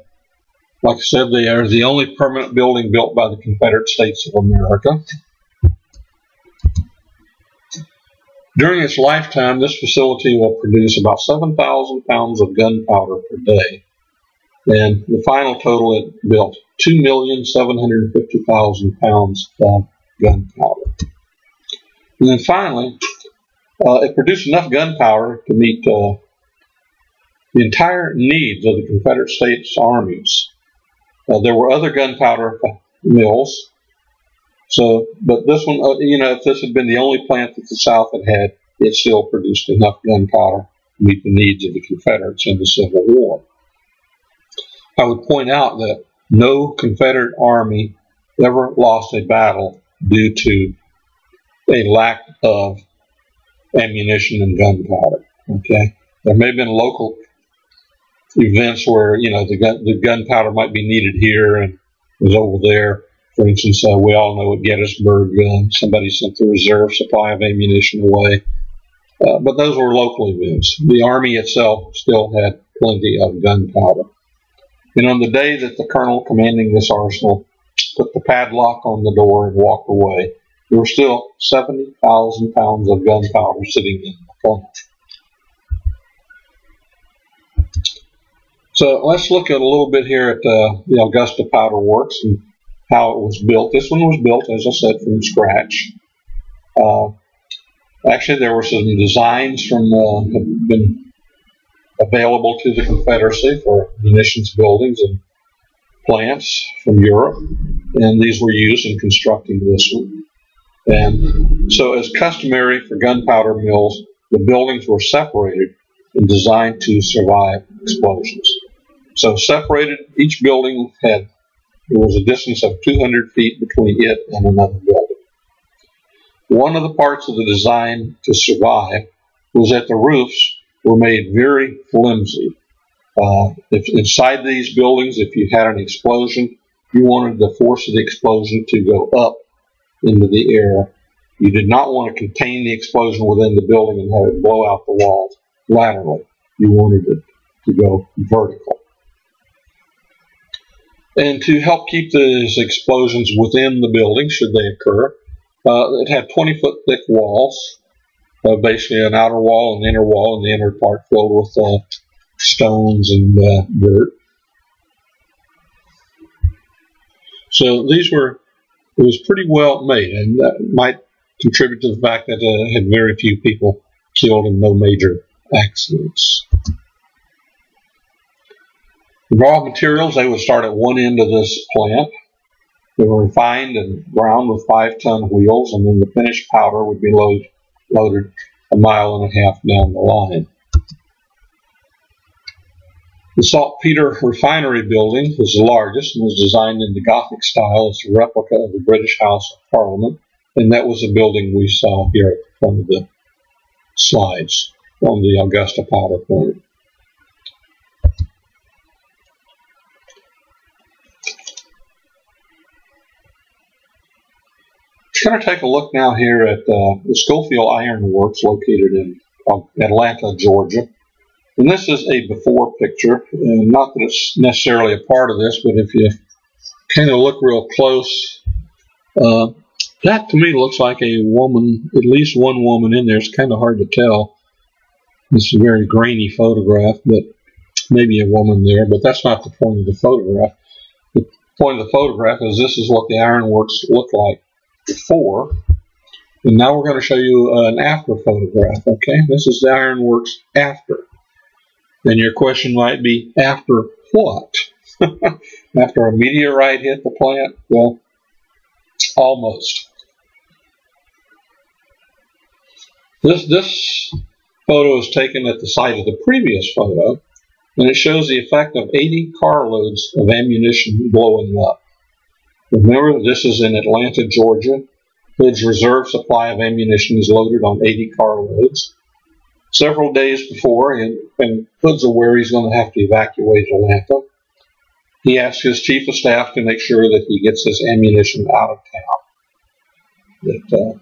like I said, they are the only permanent building built by the Confederate States of America. During its lifetime, this facility will produce about 7,000 pounds of gunpowder per day. And the final total, it built 2,750,000 pounds of gunpowder. And then finally, uh, it produced enough gunpowder to meet uh, the entire needs of the Confederate States armies. Uh, there were other gunpowder mills, so, but this one, uh, you know, if this had been the only plant that the South had had, it still produced enough gunpowder to meet the needs of the Confederates in the Civil War. I would point out that no Confederate army ever lost a battle due to a lack of ammunition and gunpowder. Okay, there may have been local events where you know the the gunpowder might be needed here and was over there, for instance, uh, we all know at Gettysburg, uh, somebody sent the reserve supply of ammunition away. Uh, but those were local events. The Army itself still had plenty of gunpowder. And on the day that the colonel commanding this arsenal put the padlock on the door and walked away, there were still 70,000 pounds of gunpowder sitting in the plant. So let's look at a little bit here at uh, the Augusta Powder Works and how it was built. This one was built, as I said, from scratch. Uh, actually, there were some designs from uh, have been available to the Confederacy for munitions buildings and plants from Europe, and these were used in constructing this one. And so, as customary for gunpowder mills, the buildings were separated and designed to survive explosions. So, separated, each building had there was a distance of 200 feet between it and another building. One of the parts of the design to survive was that the roofs were made very flimsy. Uh, if inside these buildings, if you had an explosion, you wanted the force of the explosion to go up into the air. You did not want to contain the explosion within the building and have it blow out the walls laterally. You wanted it to go vertical. And to help keep these explosions within the building, should they occur, uh, it had 20 foot thick walls, uh, basically an outer wall and inner wall, and the inner part filled with uh, stones and uh, dirt. So these were, it was pretty well made, and that might contribute to the fact that it had very few people killed and no major accidents. Raw materials, they would start at one end of this plant. They were refined and ground with five-ton wheels, and then the finished powder would be load, loaded a mile and a half down the line. The saltpeter refinery building was the largest and was designed in the Gothic style as a replica of the British House of Parliament, and that was the building we saw here at the front of the slides on the Augusta powder plant. Going to take a look now here at uh, the Schofield Iron Works located in uh, Atlanta, Georgia. And this is a before picture, and not that it's necessarily a part of this, but if you kind of look real close, uh, that to me looks like a woman, at least one woman in there. It's kind of hard to tell. This is a very grainy photograph, but maybe a woman there, but that's not the point of the photograph. The point of the photograph is this is what the ironworks look like before. And now we're going to show you uh, an after photograph, okay? This is the ironworks after. Then your question might be, after what? after a meteorite hit the plant? Well, almost. This, this photo is taken at the site of the previous photo, and it shows the effect of 80 carloads of ammunition blowing up. Remember, this is in Atlanta, Georgia. Hood's reserve supply of ammunition is loaded on 80 carloads. Several days before, and, and Hood's aware he's going to have to evacuate Atlanta, he asks his chief of staff to make sure that he gets his ammunition out of town. That, uh,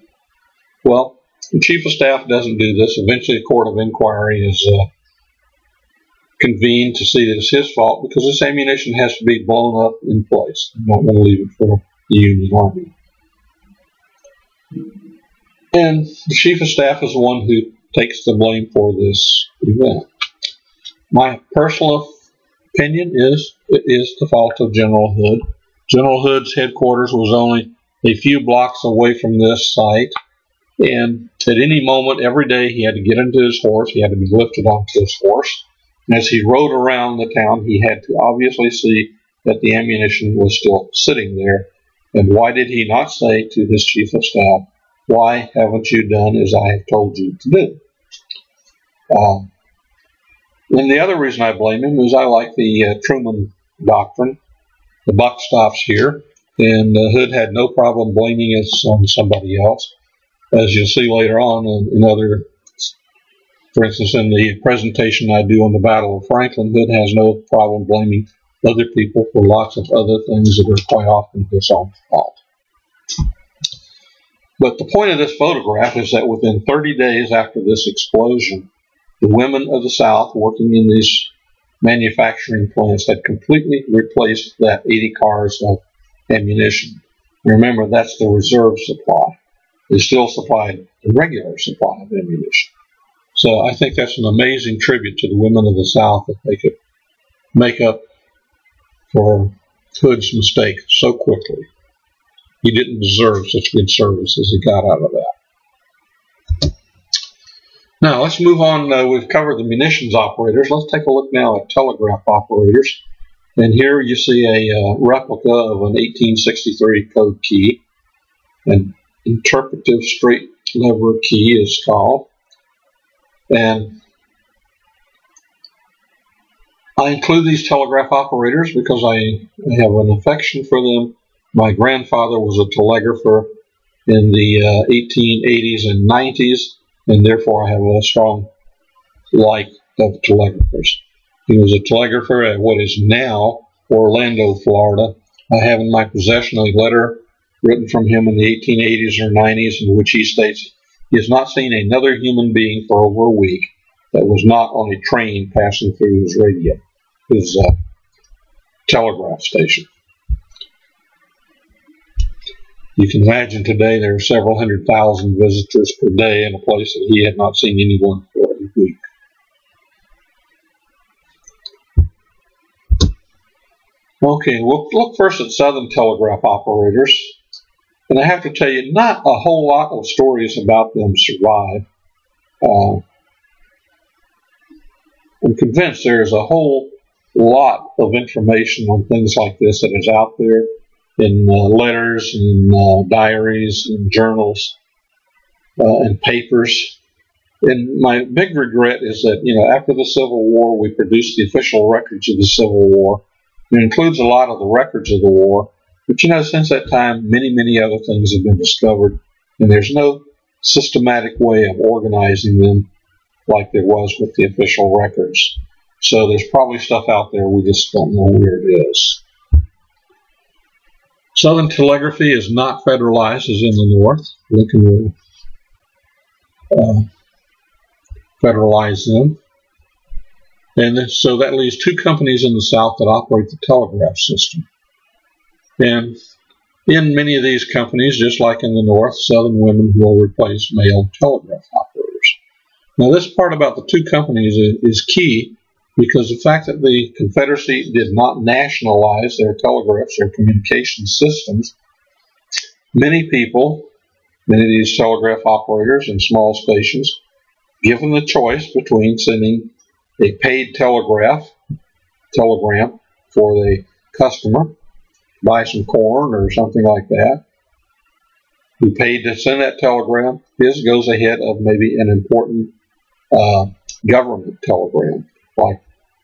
well, the chief of staff doesn't do this. Eventually, a court of inquiry is uh, convened to see that it's his fault because this ammunition has to be blown up in place. You don't want to leave it for the Union Army. And the Chief of Staff is the one who takes the blame for this event. My personal opinion is it is the fault of General Hood. General Hood's headquarters was only a few blocks away from this site, and at any moment, every day, he had to get into his horse. He had to be lifted onto his horse. As he rode around the town, he had to obviously see that the ammunition was still sitting there. And why did he not say to his chief of staff, Why haven't you done as I have told you to do? Um, and the other reason I blame him is I like the uh, Truman doctrine. The buck stops here, and uh, Hood had no problem blaming us on somebody else, as you'll see later on in, in other. For instance, in the presentation I do on the Battle of Franklin, Hood has no problem blaming other people for lots of other things that are quite often his own fault. But the point of this photograph is that within 30 days after this explosion, the women of the South working in these manufacturing plants had completely replaced that 80 cars of ammunition. Remember, that's the reserve supply. They still supplied the regular supply of ammunition. So I think that's an amazing tribute to the women of the South that they could make up for Hood's mistake so quickly. He didn't deserve such good service as he got out of that. Now let's move on. Uh, we've covered the munitions operators. Let's take a look now at telegraph operators. And here you see a uh, replica of an 1863 code key. An interpretive straight lever key is called. And I include these telegraph operators because I have an affection for them. My grandfather was a telegrapher in the uh, 1880s and 90s and therefore I have a strong like of telegraphers. He was a telegrapher at what is now Orlando, Florida. I have in my possession a letter written from him in the 1880s or 90s in which he states he has not seen another human being for over a week that was not on a train passing through his radio, his uh, telegraph station. You can imagine today there are several hundred thousand visitors per day in a place that he had not seen anyone for a week. Okay, we'll look first at Southern Telegraph operators. And I have to tell you, not a whole lot of stories about them survive. Uh, I'm convinced there's a whole lot of information on things like this that is out there in uh, letters and uh, diaries and journals uh, and papers. And my big regret is that, you know, after the Civil War, we produced the official records of the Civil War. It includes a lot of the records of the war. But, you know, since that time, many, many other things have been discovered. And there's no systematic way of organizing them like there was with the official records. So there's probably stuff out there we just don't know where it is. Southern telegraphy is not federalized as in the North. Lincoln will uh, federalize them. And so that leaves two companies in the South that operate the telegraph system. And in many of these companies, just like in the North, Southern women will replace male telegraph operators. Now, this part about the two companies is key because the fact that the Confederacy did not nationalize their telegraphs, their communication systems, many people, many of these telegraph operators in small stations, given the choice between sending a paid telegraph, telegram for the customer, buy some corn or something like that, who paid to send that telegram, his goes ahead of maybe an important uh, government telegram, like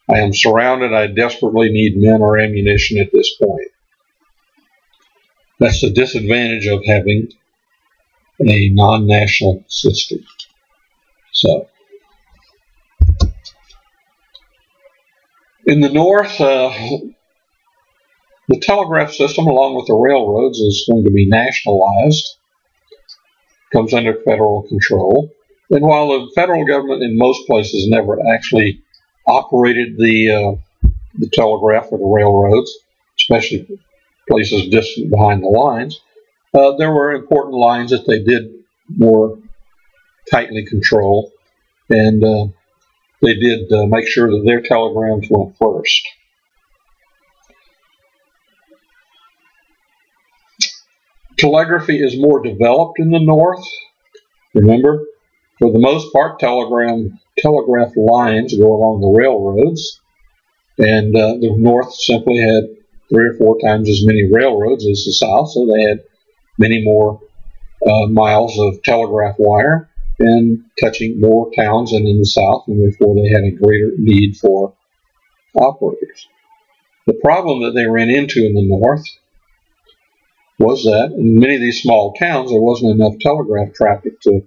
I am surrounded. I desperately need men or ammunition at this point. That's the disadvantage of having a non-national system. So, in the north, uh, the telegraph system, along with the railroads, is going to be nationalized. Comes under federal control. And while the federal government in most places never actually operated the uh, the telegraph or the railroads, especially places distant behind the lines. Uh, there were important lines that they did more tightly control, and uh, they did uh, make sure that their telegrams went first. Telegraphy is more developed in the north. Remember, for the most part, telegram telegraph lines go along the railroads, and uh, the north simply had three or four times as many railroads as the south, so they had many more uh, miles of telegraph wire and touching more towns than in the south, and therefore they had a greater need for operators. The problem that they ran into in the north was that in many of these small towns there wasn't enough telegraph traffic to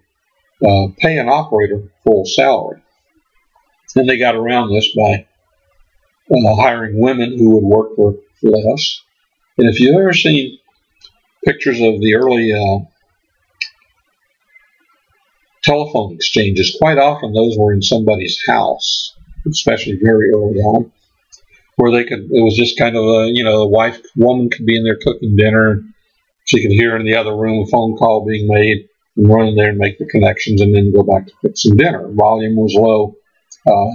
uh, pay an operator full salary. And they got around this by uh, hiring women who would work for less. And if you've ever seen pictures of the early uh, telephone exchanges, quite often those were in somebody's house, especially very early on, where they could, it was just kind of a, you know, a wife, woman could be in there cooking dinner. She could hear in the other room a phone call being made and run in there and make the connections and then go back to cook some dinner. Volume was low. Uh,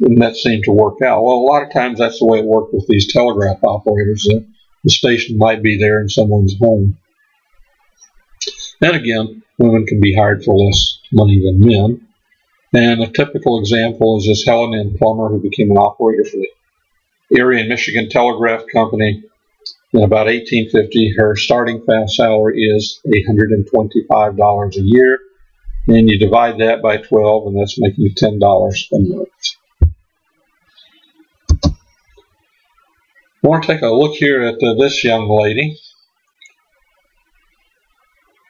and that seemed to work out. Well, a lot of times that's the way it worked with these telegraph operators. Uh, the station might be there in someone's home. And again, women can be hired for less money than men. And a typical example is this Helen N. Plummer, who became an operator for the Erie and Michigan Telegraph Company in about 1850. Her starting fast salary is $825 a year. And you divide that by 12, and that's making $10 a month. I want to take a look here at uh, this young lady.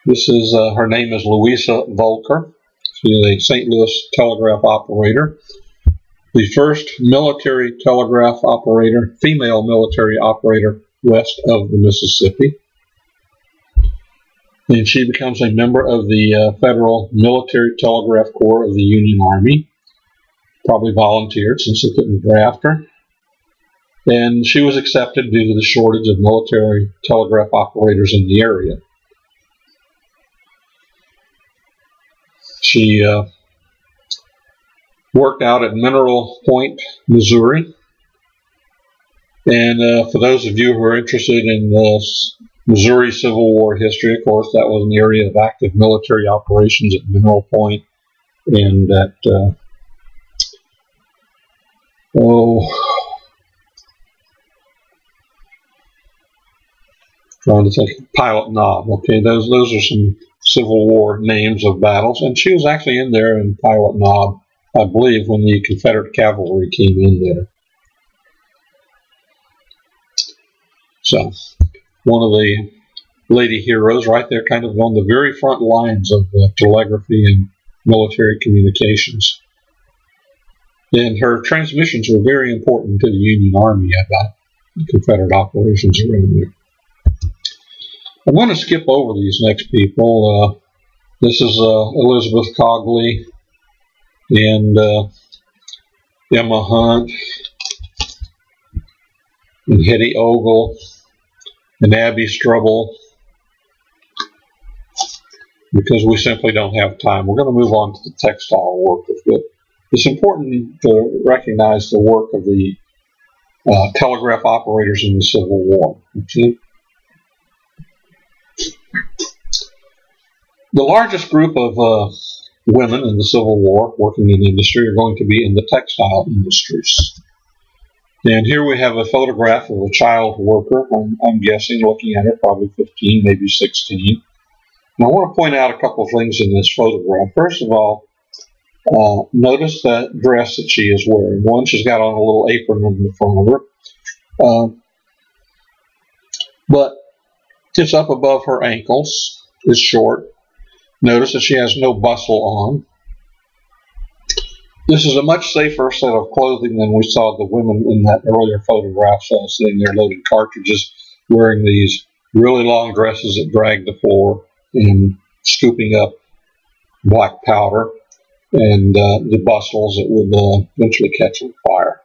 This is uh, her name is Louisa Volker. She's a St. Louis telegraph operator. The first military telegraph operator, female military operator west of the Mississippi. And she becomes a member of the uh, Federal Military Telegraph Corps of the Union Army. Probably volunteered since they couldn't draft her and she was accepted due to the shortage of military telegraph operators in the area. She uh, worked out at Mineral Point, Missouri. And uh, for those of you who are interested in the Missouri Civil War history, of course, that was an area of active military operations at Mineral Point, and that uh, oh trying to think, Pilot Knob. Okay, those those are some Civil War names of battles, and she was actually in there in Pilot Knob, I believe, when the Confederate cavalry came in there. So, one of the lady heroes right there, kind of on the very front lines of uh, telegraphy and military communications. And her transmissions were very important to the Union Army about Confederate operations around there. I'm going to skip over these next people. Uh, this is uh, Elizabeth Cogley and uh, Emma Hunt and Hetty Ogle and Abby Struble because we simply don't have time. We're going to move on to the textile but it's important to recognize the work of the uh, telegraph operators in the Civil War. Okay? The largest group of uh, women in the Civil War working in industry are going to be in the textile industries. And here we have a photograph of a child worker, I'm, I'm guessing, looking at her, probably 15, maybe 16. And I want to point out a couple of things in this photograph. First of all, uh, notice that dress that she is wearing. One, she's got on a little apron in the front of her. Uh, but it's up above her ankles, It's short, Notice that she has no bustle on. This is a much safer set of clothing than we saw the women in that earlier photograph uh, sitting there loading cartridges, wearing these really long dresses that drag the floor and scooping up black powder. and uh, the bustles that would uh, eventually catch on fire.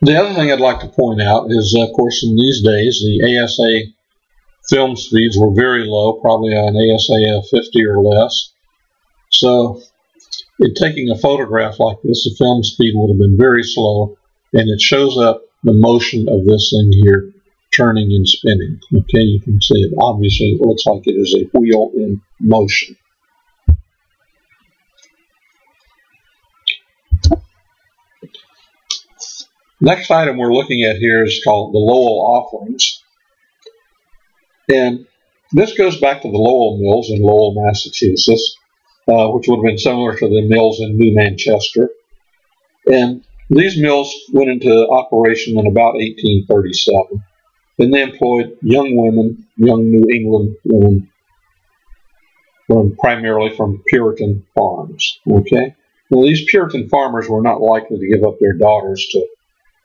The other thing I'd like to point out is, of course, in these days, the ASA film speeds were very low, probably an ASA of 50 or less. So, in taking a photograph like this, the film speed would have been very slow, and it shows up the motion of this thing here turning and spinning. Okay, you can see it. Obviously, it looks like it is a wheel in motion. Next item we're looking at here is called the Lowell offerings. And this goes back to the Lowell Mills in Lowell, Massachusetts, uh, which would have been similar to the mills in New Manchester. And these mills went into operation in about 1837. And they employed young women, young New England women, from primarily from Puritan farms. Okay? Well, these Puritan farmers were not likely to give up their daughters to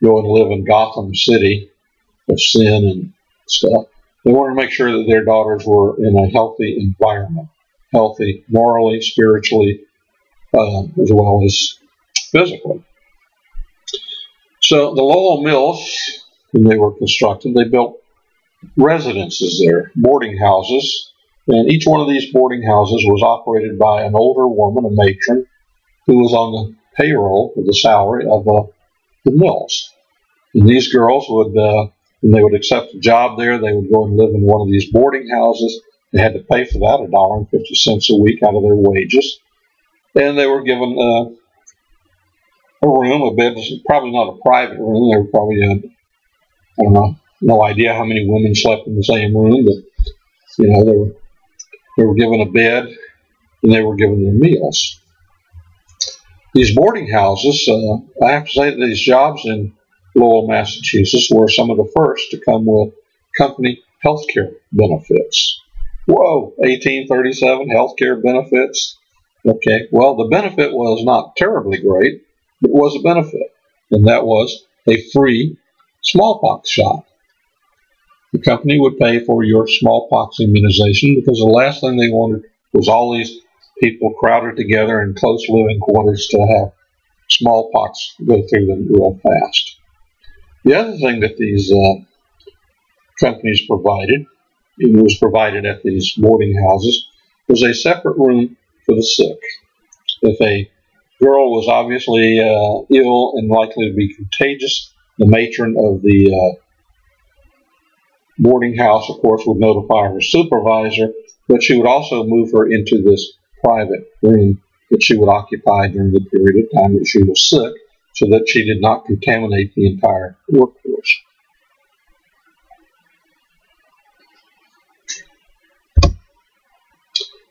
go and live in Gotham City of sin and stuff. They wanted to make sure that their daughters were in a healthy environment, healthy morally, spiritually, uh, as well as physically. So the Lowell Mills, when they were constructed, they built residences there, boarding houses, and each one of these boarding houses was operated by an older woman, a matron, who was on the payroll with the salary of uh, the mills. And these girls would, uh, when they would accept a job there, they would go and live in one of these boarding houses. They had to pay for that a dollar and fifty cents a week out of their wages, and they were given uh, a room, a bed, probably not a private room. They were probably, I don't know, no idea how many women slept in the same room, but you know they were they were given a bed and they were given their meals. These boarding houses, uh, I have to say that these jobs in Lowell, Massachusetts, were some of the first to come with company health care benefits. Whoa, 1837 health care benefits. Okay, well, the benefit was not terribly great, but it was a benefit, and that was a free smallpox shot. The company would pay for your smallpox immunization because the last thing they wanted was all these people crowded together in close living quarters to have smallpox go through them real fast. The other thing that these uh, companies provided, it was provided at these boarding houses, was a separate room for the sick. If a girl was obviously uh, ill and likely to be contagious, the matron of the uh, boarding house, of course, would notify her supervisor, but she would also move her into this private room that she would occupy during the period of time that she was sick so that she did not contaminate the entire workforce.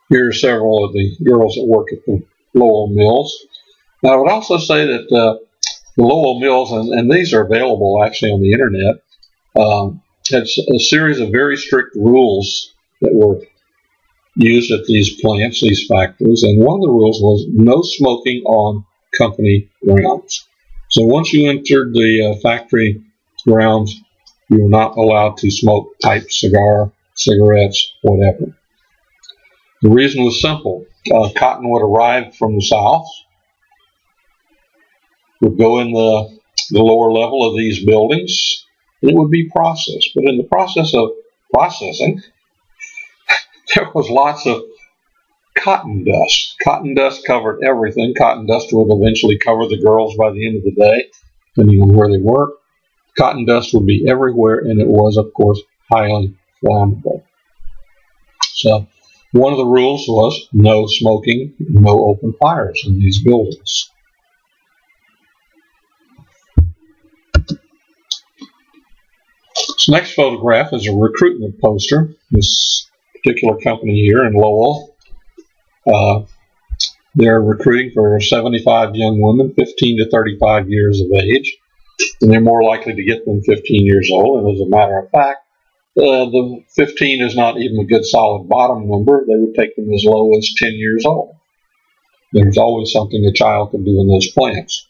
Here are several of the girls that work at the Lowell Mills. Now, I would also say that uh, the Lowell Mills, and, and, these are available actually on the internet, um, had a series of very strict rules that were used at these plants, these factories, and one of the rules was no smoking on company grounds. So once you entered the uh, factory grounds, you were not allowed to smoke pipe, cigar, cigarettes, whatever. The reason was simple. Uh, cotton would arrive from the south, would go in the, the lower level of these buildings, and it would be processed. But in the process of processing, there was lots of cotton dust. Cotton dust covered everything. Cotton dust would eventually cover the girls by the end of the day, depending on where they were. Cotton dust would be everywhere, and it was, of course, highly flammable. So, one of the rules was no smoking, no open fires in these buildings. This next photograph is a recruitment poster. This particular company here in Lowell uh, they're recruiting for 75 young women, 15 to 35 years of age, and they're more likely to get them 15 years old. And as a matter of fact, uh, the 15 is not even a good solid bottom number. They would take them as low as 10 years old. There's always something a child can do in those plants.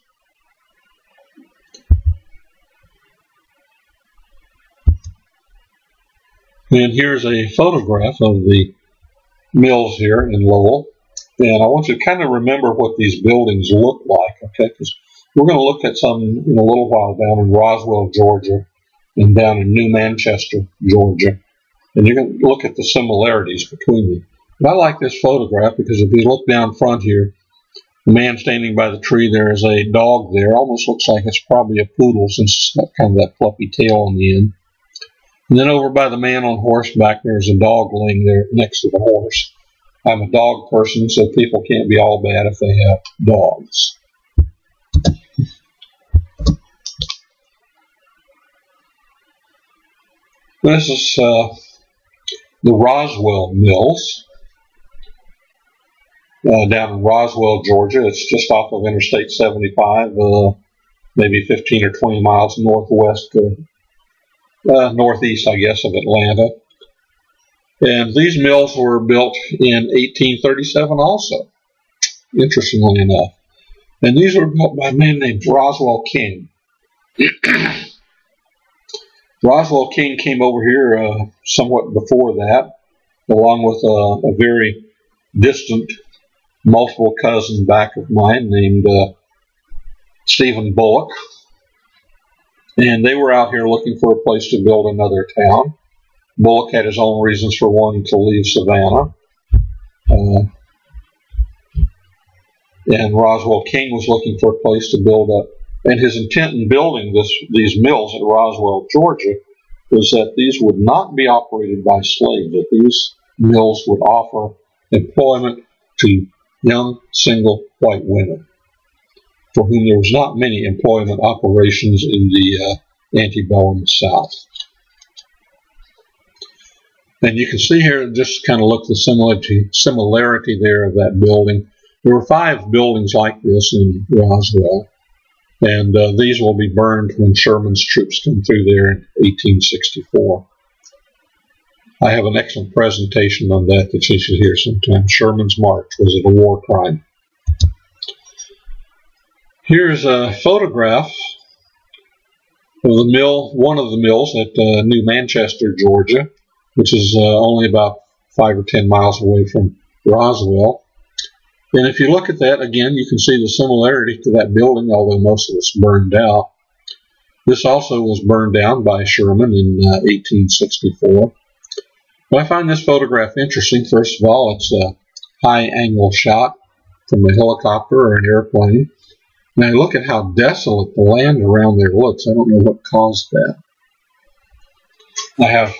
And here's a photograph of the mills here in Lowell. And I want you to kind of remember what these buildings look like, okay? Because we're going to look at some in a little while down in Roswell, Georgia, and down in New Manchester, Georgia. And you're going to look at the similarities between them. But I like this photograph because if you look down front here, the man standing by the tree, there is a dog there. Almost looks like it's probably a poodle since it's got kind of that fluffy tail on the end. And then over by the man on horseback, there's a dog laying there next to the horse. I'm a dog person, so people can't be all bad if they have dogs. This is uh, the Roswell Mills uh, down in Roswell, Georgia. It's just off of Interstate 75, uh, maybe 15 or 20 miles northwest, uh, northeast, I guess, of Atlanta. And these mills were built in 1837 also, interestingly enough. And these were built by a man named Roswell King. Roswell King came over here uh, somewhat before that, along with uh, a very distant multiple cousin back of mine named uh, Stephen Bulloch. And they were out here looking for a place to build another town. Bulloch had his own reasons for wanting to leave Savannah. Uh, and Roswell King was looking for a place to build up. And his intent in building this, these mills at Roswell, Georgia, was that these would not be operated by slaves, that these mills would offer employment to young single white women for whom there was not many employment operations in the uh, antebellum South. And you can see here, just kind of look the similarity, similarity there of that building. There were five buildings like this in Roswell, and uh, these will be burned when Sherman's troops come through there in 1864. I have an excellent presentation on that that you should hear sometime. Sherman's March. Was it a war crime? Here's a photograph of the mill, one of the mills at uh, New Manchester, Georgia, which is uh, only about five or ten miles away from Roswell. And if you look at that again, you can see the similarity to that building, although most of it's burned out. This also was burned down by Sherman in uh, 1864. But I find this photograph interesting. First of all, it's a high angle shot from a helicopter or an airplane. I look at how desolate the land around there looks. I don't know what caused that. I have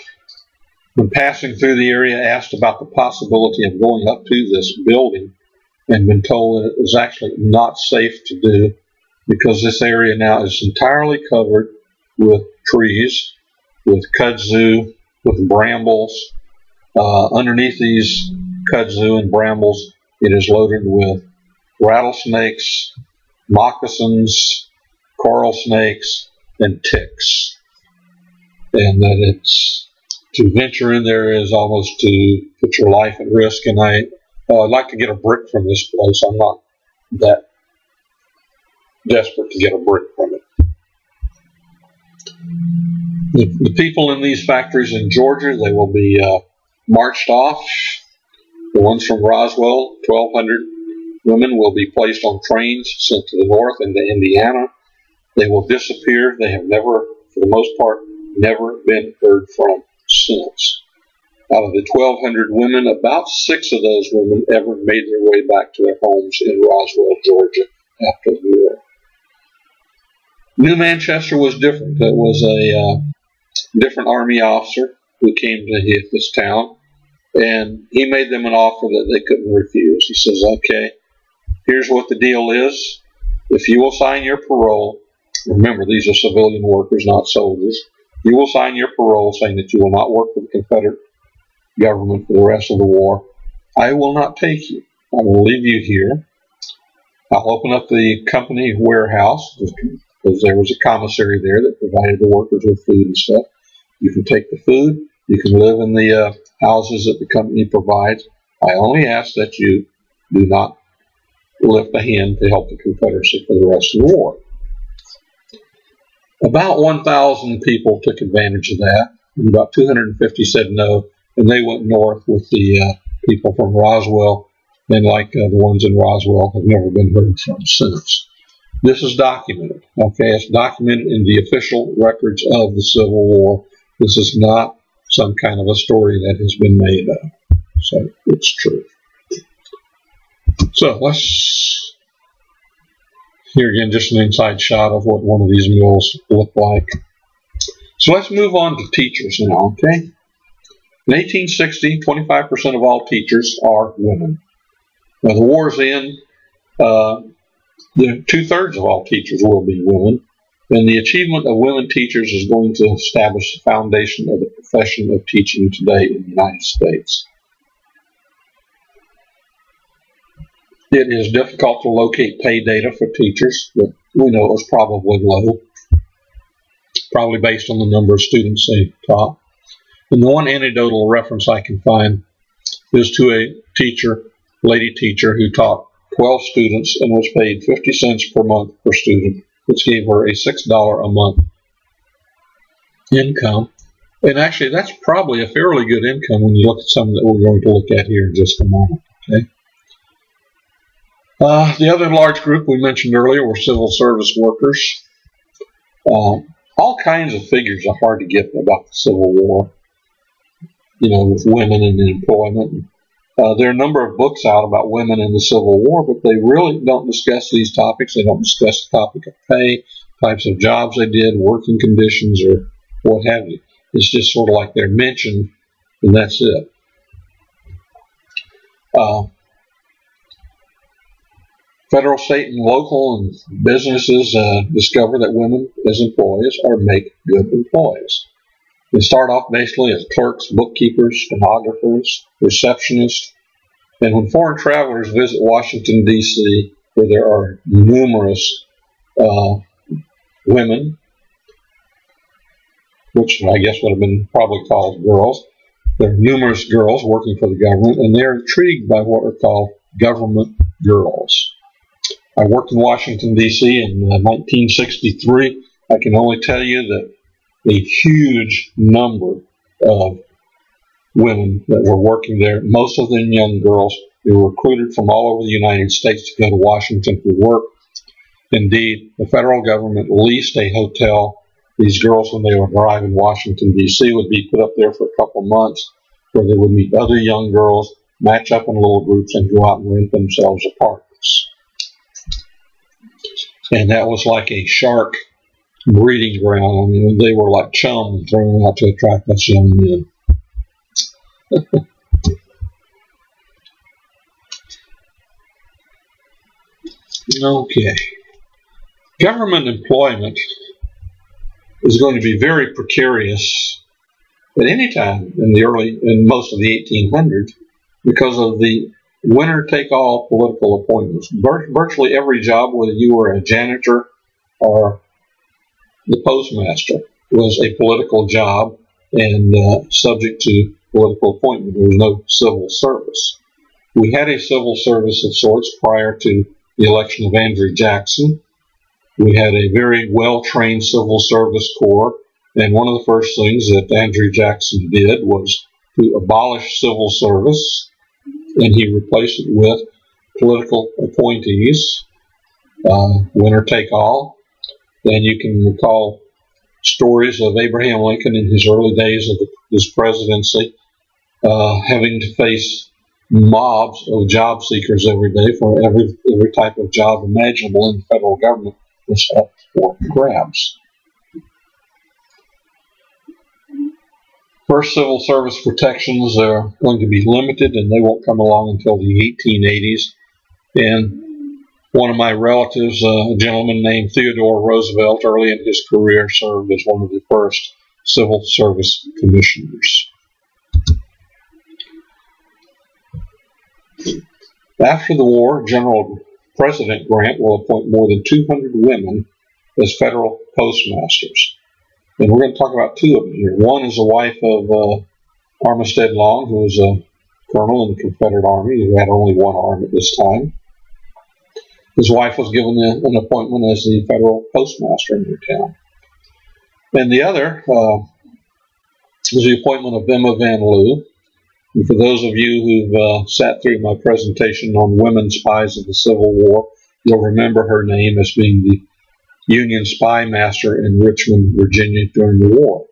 been passing through the area, asked about the possibility of going up to this building, and been told that it was actually not safe to do because this area now is entirely covered with trees, with kudzu, with brambles, uh, underneath these kudzu and brambles, it is loaded with rattlesnakes, moccasins, coral snakes, and ticks. And that it's to venture in there is almost to put your life at risk. And I, uh, I'd like to get a brick from this place. I'm not that desperate to get a brick from it. The, the people in these factories in Georgia, they will be uh, marched off. The ones from Roswell, 1,200 women, will be placed on trains sent to the north into Indiana. They will disappear. They have never, for the most part, never been heard from since. Out of the 1,200 women, about six of those women ever made their way back to their homes in Roswell, Georgia after the war. New Manchester was different. It was a uh, different Army officer who came to this town, and he made them an offer that they couldn't refuse. He says, "Okay, here's what the deal is. If you will sign your parole, remember these are civilian workers, not soldiers. You will sign your parole saying that you will not work for the Confederate government for the rest of the war. I will not take you. I will leave you here. I'll open up the company warehouse because there was a commissary there that provided the workers with food and stuff. You can take the food, you can live in the uh, houses that the company provides. I only ask that you do not lift a hand to help the Confederacy for the rest of the war. About 1,000 people took advantage of that, and about 250 said no, and they went north with the uh, people from Roswell, and like uh, the ones in Roswell, have never been heard from since. This is documented. Okay, it's documented in the official records of the Civil War. This is not some kind of a story that has been made up. So it's true. So let's here again just an inside shot of what one of these mules look like. So let's move on to teachers now, okay? In 1860, 25% of all teachers are women. Now the war's in. Uh, the two thirds of all teachers will be women, and the achievement of women teachers is going to establish the foundation of the profession of teaching today in the United States. It is difficult to locate pay data for teachers, but we know it was probably low, probably based on the number of students they taught. And the one anecdotal reference I can find is to a teacher, lady teacher, who taught 12 students and was paid 50 cents per month per student, which gave her a $6 a month income. And actually, that's probably a fairly good income when you look at some that we're going to look at here in just a moment. Okay. Uh, the other large group we mentioned earlier were civil service workers. Uh, all kinds of figures are hard to get about the Civil War. You know, with women and employment, uh, there are a number of books out about women in the Civil War, but they really don't discuss these topics. They don't discuss the topic of pay, types of jobs they did, working conditions, or what have you. It's just sort of like they're mentioned, and that's it. Uh, federal, state, and local and businesses uh, discover that women as employees are make good employees. They start off basically as clerks, bookkeepers, stenographers, receptionists, and when foreign travelers visit Washington, D.C., where there are numerous uh, women, which I guess would have been probably called girls, there are numerous girls working for the government, and they're intrigued by what are called government girls. I worked in Washington, D.C. in uh, 1963. I can only tell you that a huge number of women that were working there, most of them young girls. Were recruited from all over the United States to go to Washington for work. Indeed, the federal government leased a hotel. These girls, when they would arrive in Washington, D.C., would be put up there for a couple months where they would meet other young girls, match up in little groups, and go out and rent themselves apartments. And that was like a shark breeding ground. I mean, they were like chum thrown out to attract us young men. okay. Government employment is going to be very precarious at any time in the early, in most of the 1800s, because of the winner take all political appointments. virtually every job, whether you were a janitor or the postmaster was a political job and uh, subject to political appointment. There was no civil service. We had a civil service of sorts prior to the election of Andrew Jackson. We had a very well trained civil service corps, and one of the first things that Andrew Jackson did was to abolish civil service, and he replaced it with political appointees, uh, winner take all, and you can recall stories of Abraham Lincoln in his early days of his presidency uh, having to face mobs of job seekers every day for every every type of job imaginable in the federal government was up for grabs. First civil service protections are going to be limited and they won't come along until the 1880s. And one of my relatives, uh, a gentleman named Theodore Roosevelt, early in his career served as one of the first civil service commissioners. After the war, General President Grant will appoint more than 200 women as federal postmasters. And we're going to talk about two of them here. One is the wife of uh, Armistead Long, who was a colonel in the Confederate Army, who had only one arm at this time. His wife was given an appointment as the federal postmaster in their town. And the other uh, was the appointment of Emma Van Lew. And for those of you who've uh, sat through my presentation on women spies of the Civil War, you'll remember her name as being the Union spy master in Richmond, Virginia during the war.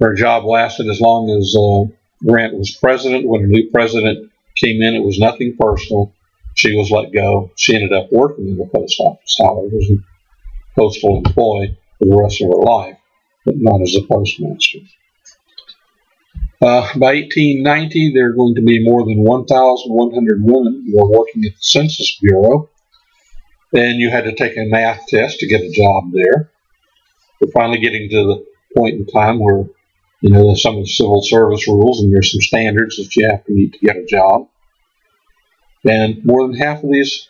Her job lasted as long as uh, Grant was president. When a new president came in, it was nothing personal. She was let go. She ended up working in the post office, however, as a postal employee for the rest of her life, but not as a postmaster. Uh, by 1890, there are going to be more than 1,100 women who are working at the Census Bureau, and you had to take a math test to get a job there. We're finally getting to the point in time where, you know, there's some of the civil service rules and there's some standards that you have to meet to get a job. And more than half of these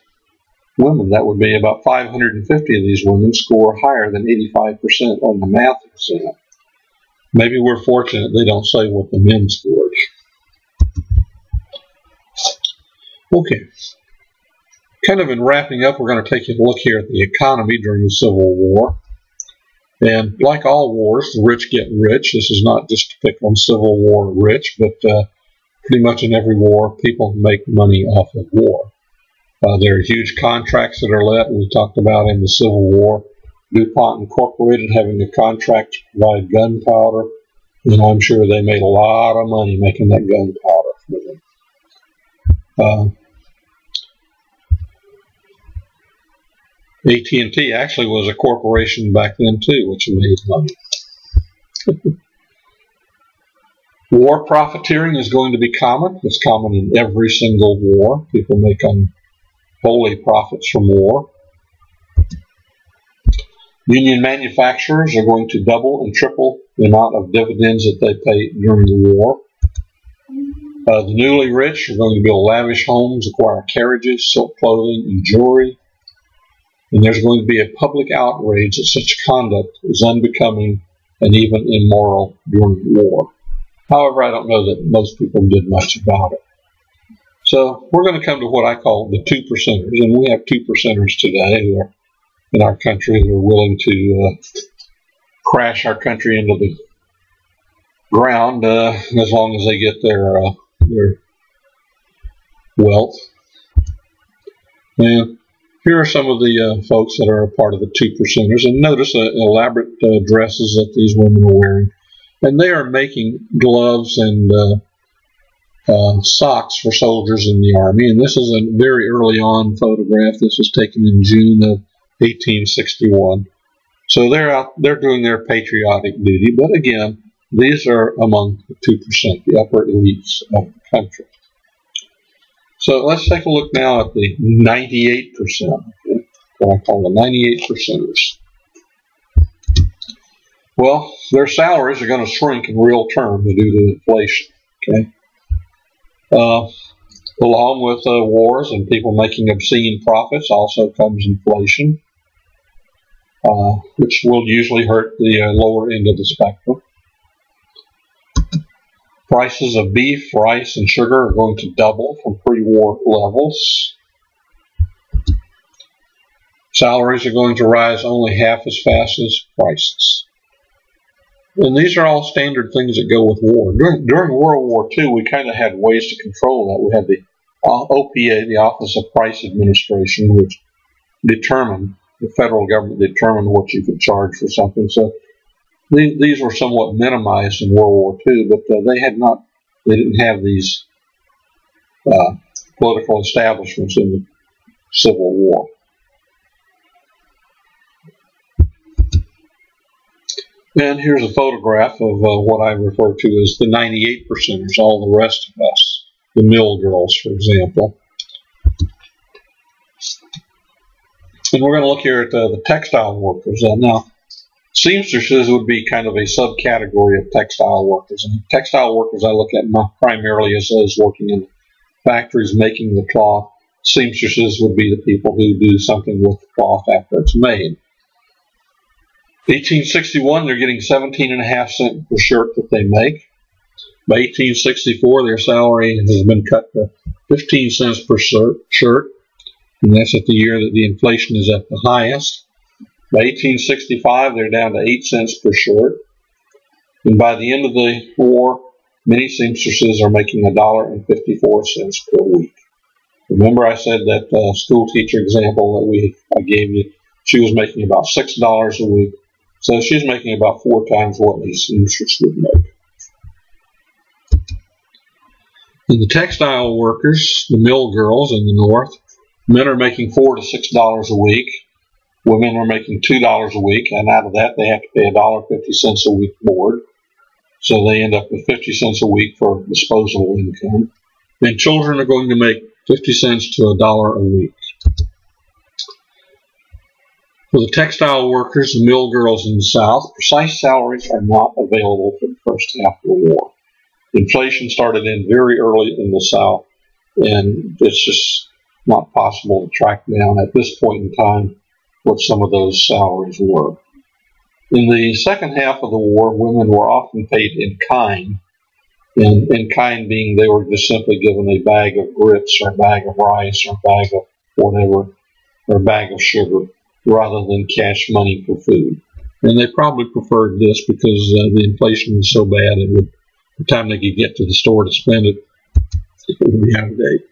women, that would be about 550 of these women, score higher than 85% on the math exam. Maybe we're fortunate they don't say what the men scored. Okay. Kind of in wrapping up, we're going to take a look here at the economy during the Civil War. And like all wars, the rich get rich. This is not just to pick on Civil War rich, but uh, pretty much in every war, people make money off of war. Uh, there are huge contracts that are let. We talked about in the Civil War. DuPont Incorporated having a contract to provide gunpowder, and I'm sure they made a lot of money making that gunpowder for them. Uh, AT&T actually was a corporation back then too, which made money. war profiteering is going to be common. It's common in every single war. People make unholy profits from war. Union manufacturers are going to double and triple the amount of dividends that they pay during the war. Uh, the newly rich are going to build lavish homes, acquire carriages, silk clothing, and jewelry. And there's going to be a public outrage that such conduct is unbecoming and even immoral during war. However, I don't know that most people did much about it. So we're going to come to what I call the two percenters, and we have two percenters today who are in our country who are willing to uh, crash our country into the ground uh, as long as they get their uh, their wealth. And here are some of the uh, folks that are a part of the two percenters, and notice the elaborate uh, dresses that these women are wearing, and they are making gloves and uh, socks for soldiers in the army. And this is a very early on photograph. This was taken in June of 1861. So they're out, they're doing their patriotic duty, but again, these are among the 2%, the upper elites of the country. So let's take a look now at the 98%, okay, what I call the 98 percenters. Well, their salaries are going to shrink in real terms due to inflation. Okay, uh, along with uh, wars and people making obscene profits, also comes inflation uh, which will usually hurt the uh, lower end of the spectrum. Prices of beef, rice, and sugar are going to double from pre-war levels. Salaries are going to rise only half as fast as prices. And these are all standard things that go with war. During, during World War II, we kind of had ways to control that. We had the uh, OPA, the Office of Price Administration, which determined the federal government determined what you could charge for something. So these, these were somewhat minimized in World War II, but uh, they had not, they didn't have these uh, political establishments in the Civil War. And here's a photograph of uh, what I refer to as the 98 percenters, all the rest of us, the mill girls, for example. And we're going to look here at the, the textile workers. Uh, now, seamstresses would be kind of a subcategory of textile workers. And textile workers I look at primarily as those working in factories making the cloth. Seamstresses would be the people who do something with the cloth after it's made. 1861, they're getting 17 and a half cents per shirt that they make. By 1864, their salary has been cut to 15 cents per shirt and that's at the year that the inflation is at the highest. By 1865, they're down to 8 cents per shirt. And by the end of the war, many seamstresses are making a dollar and 54 cents per week. Remember I said that uh, school teacher example that we I gave you, she was making about $6 a week. So she's making about four times what a seamstress would make. And the textile workers, the mill girls in the north, men are making four to six dollars a week. Women are making two dollars a week, and out of that they have to pay a dollar fifty cents a week board. So they end up with fifty cents a week for disposable income. And children are going to make fifty cents to a dollar a week. For the textile workers, the mill girls in the South, precise salaries are not available for the first half of the war inflation started in very early in the South, and it's just not possible to track down at this point in time what some of those salaries were. In the second half of the war, women were often paid in kind, and in kind being they were just simply given a bag of grits or a bag of rice or a bag of whatever, or a bag of sugar, rather than cash money for food. And they probably preferred this because uh, the inflation was so bad it would the time they could get to the store to spend it, it would be out of date.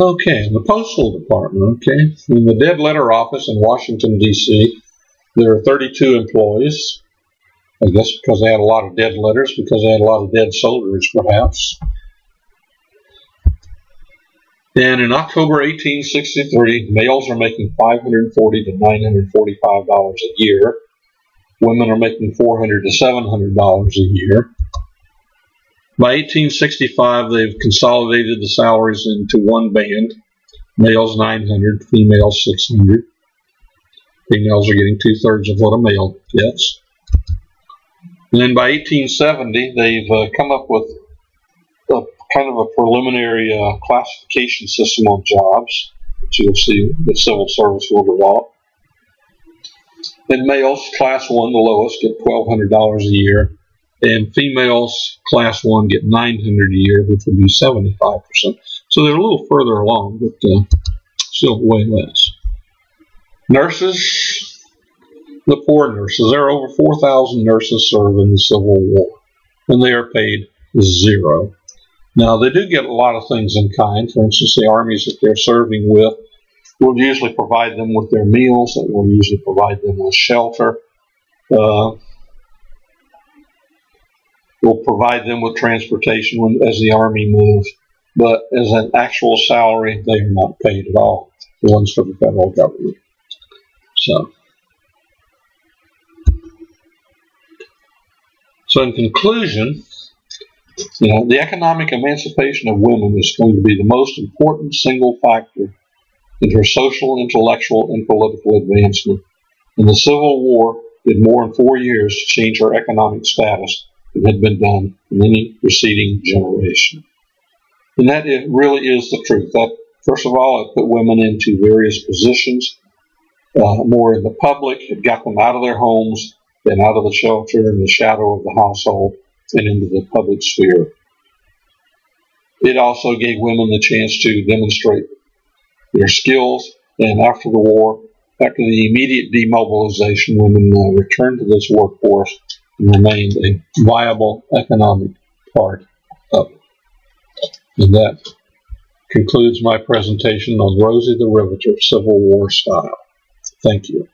Okay, the Postal Department, okay, in the Dead Letter Office in Washington, D.C., there are 32 employees. I guess because they had a lot of dead letters, because they had a lot of dead soldiers, perhaps. And in October 1863, males are making 540 to 945 dollars a year. Women are making 400 to 700 dollars a year. By 1865, they've consolidated the salaries into one band: males 900, females 600. Females are getting two thirds of what a male gets. And then by 1870, they've uh, come up with a kind of a preliminary uh, classification system of jobs, which you'll see the civil service will develop. And males, class one, the lowest, get $1,200 a year, and females, class one, get 900 a year, which would be 75%. So they're a little further along, but uh, still way less. Nurses, the poor nurses, there are over 4,000 nurses serve in the Civil War, and they are paid zero. Now, they do get a lot of things in kind. For instance, the armies that they're serving with will usually provide them with their meals, that will usually provide them with shelter. Uh, will provide them with transportation when, as the army moves, but as an actual salary, they are not paid at all. The ones for the federal government. So, so in conclusion, you know, the economic emancipation of women is going to be the most important single factor in her social, intellectual, and political advancement. And the Civil War did more in four years to change her economic status than had been done in any preceding generation. And that really is the truth. That, first of all, it put women into various positions, uh, more in the public. It got them out of their homes and out of the shelter and the shadow of the household and into the public sphere. It also gave women the chance to demonstrate their skills, and after the war, after the immediate demobilization, women uh, returned to this workforce remained a viable economic part of it. And that concludes my presentation on Rosie the Riveter Civil War style. Thank you.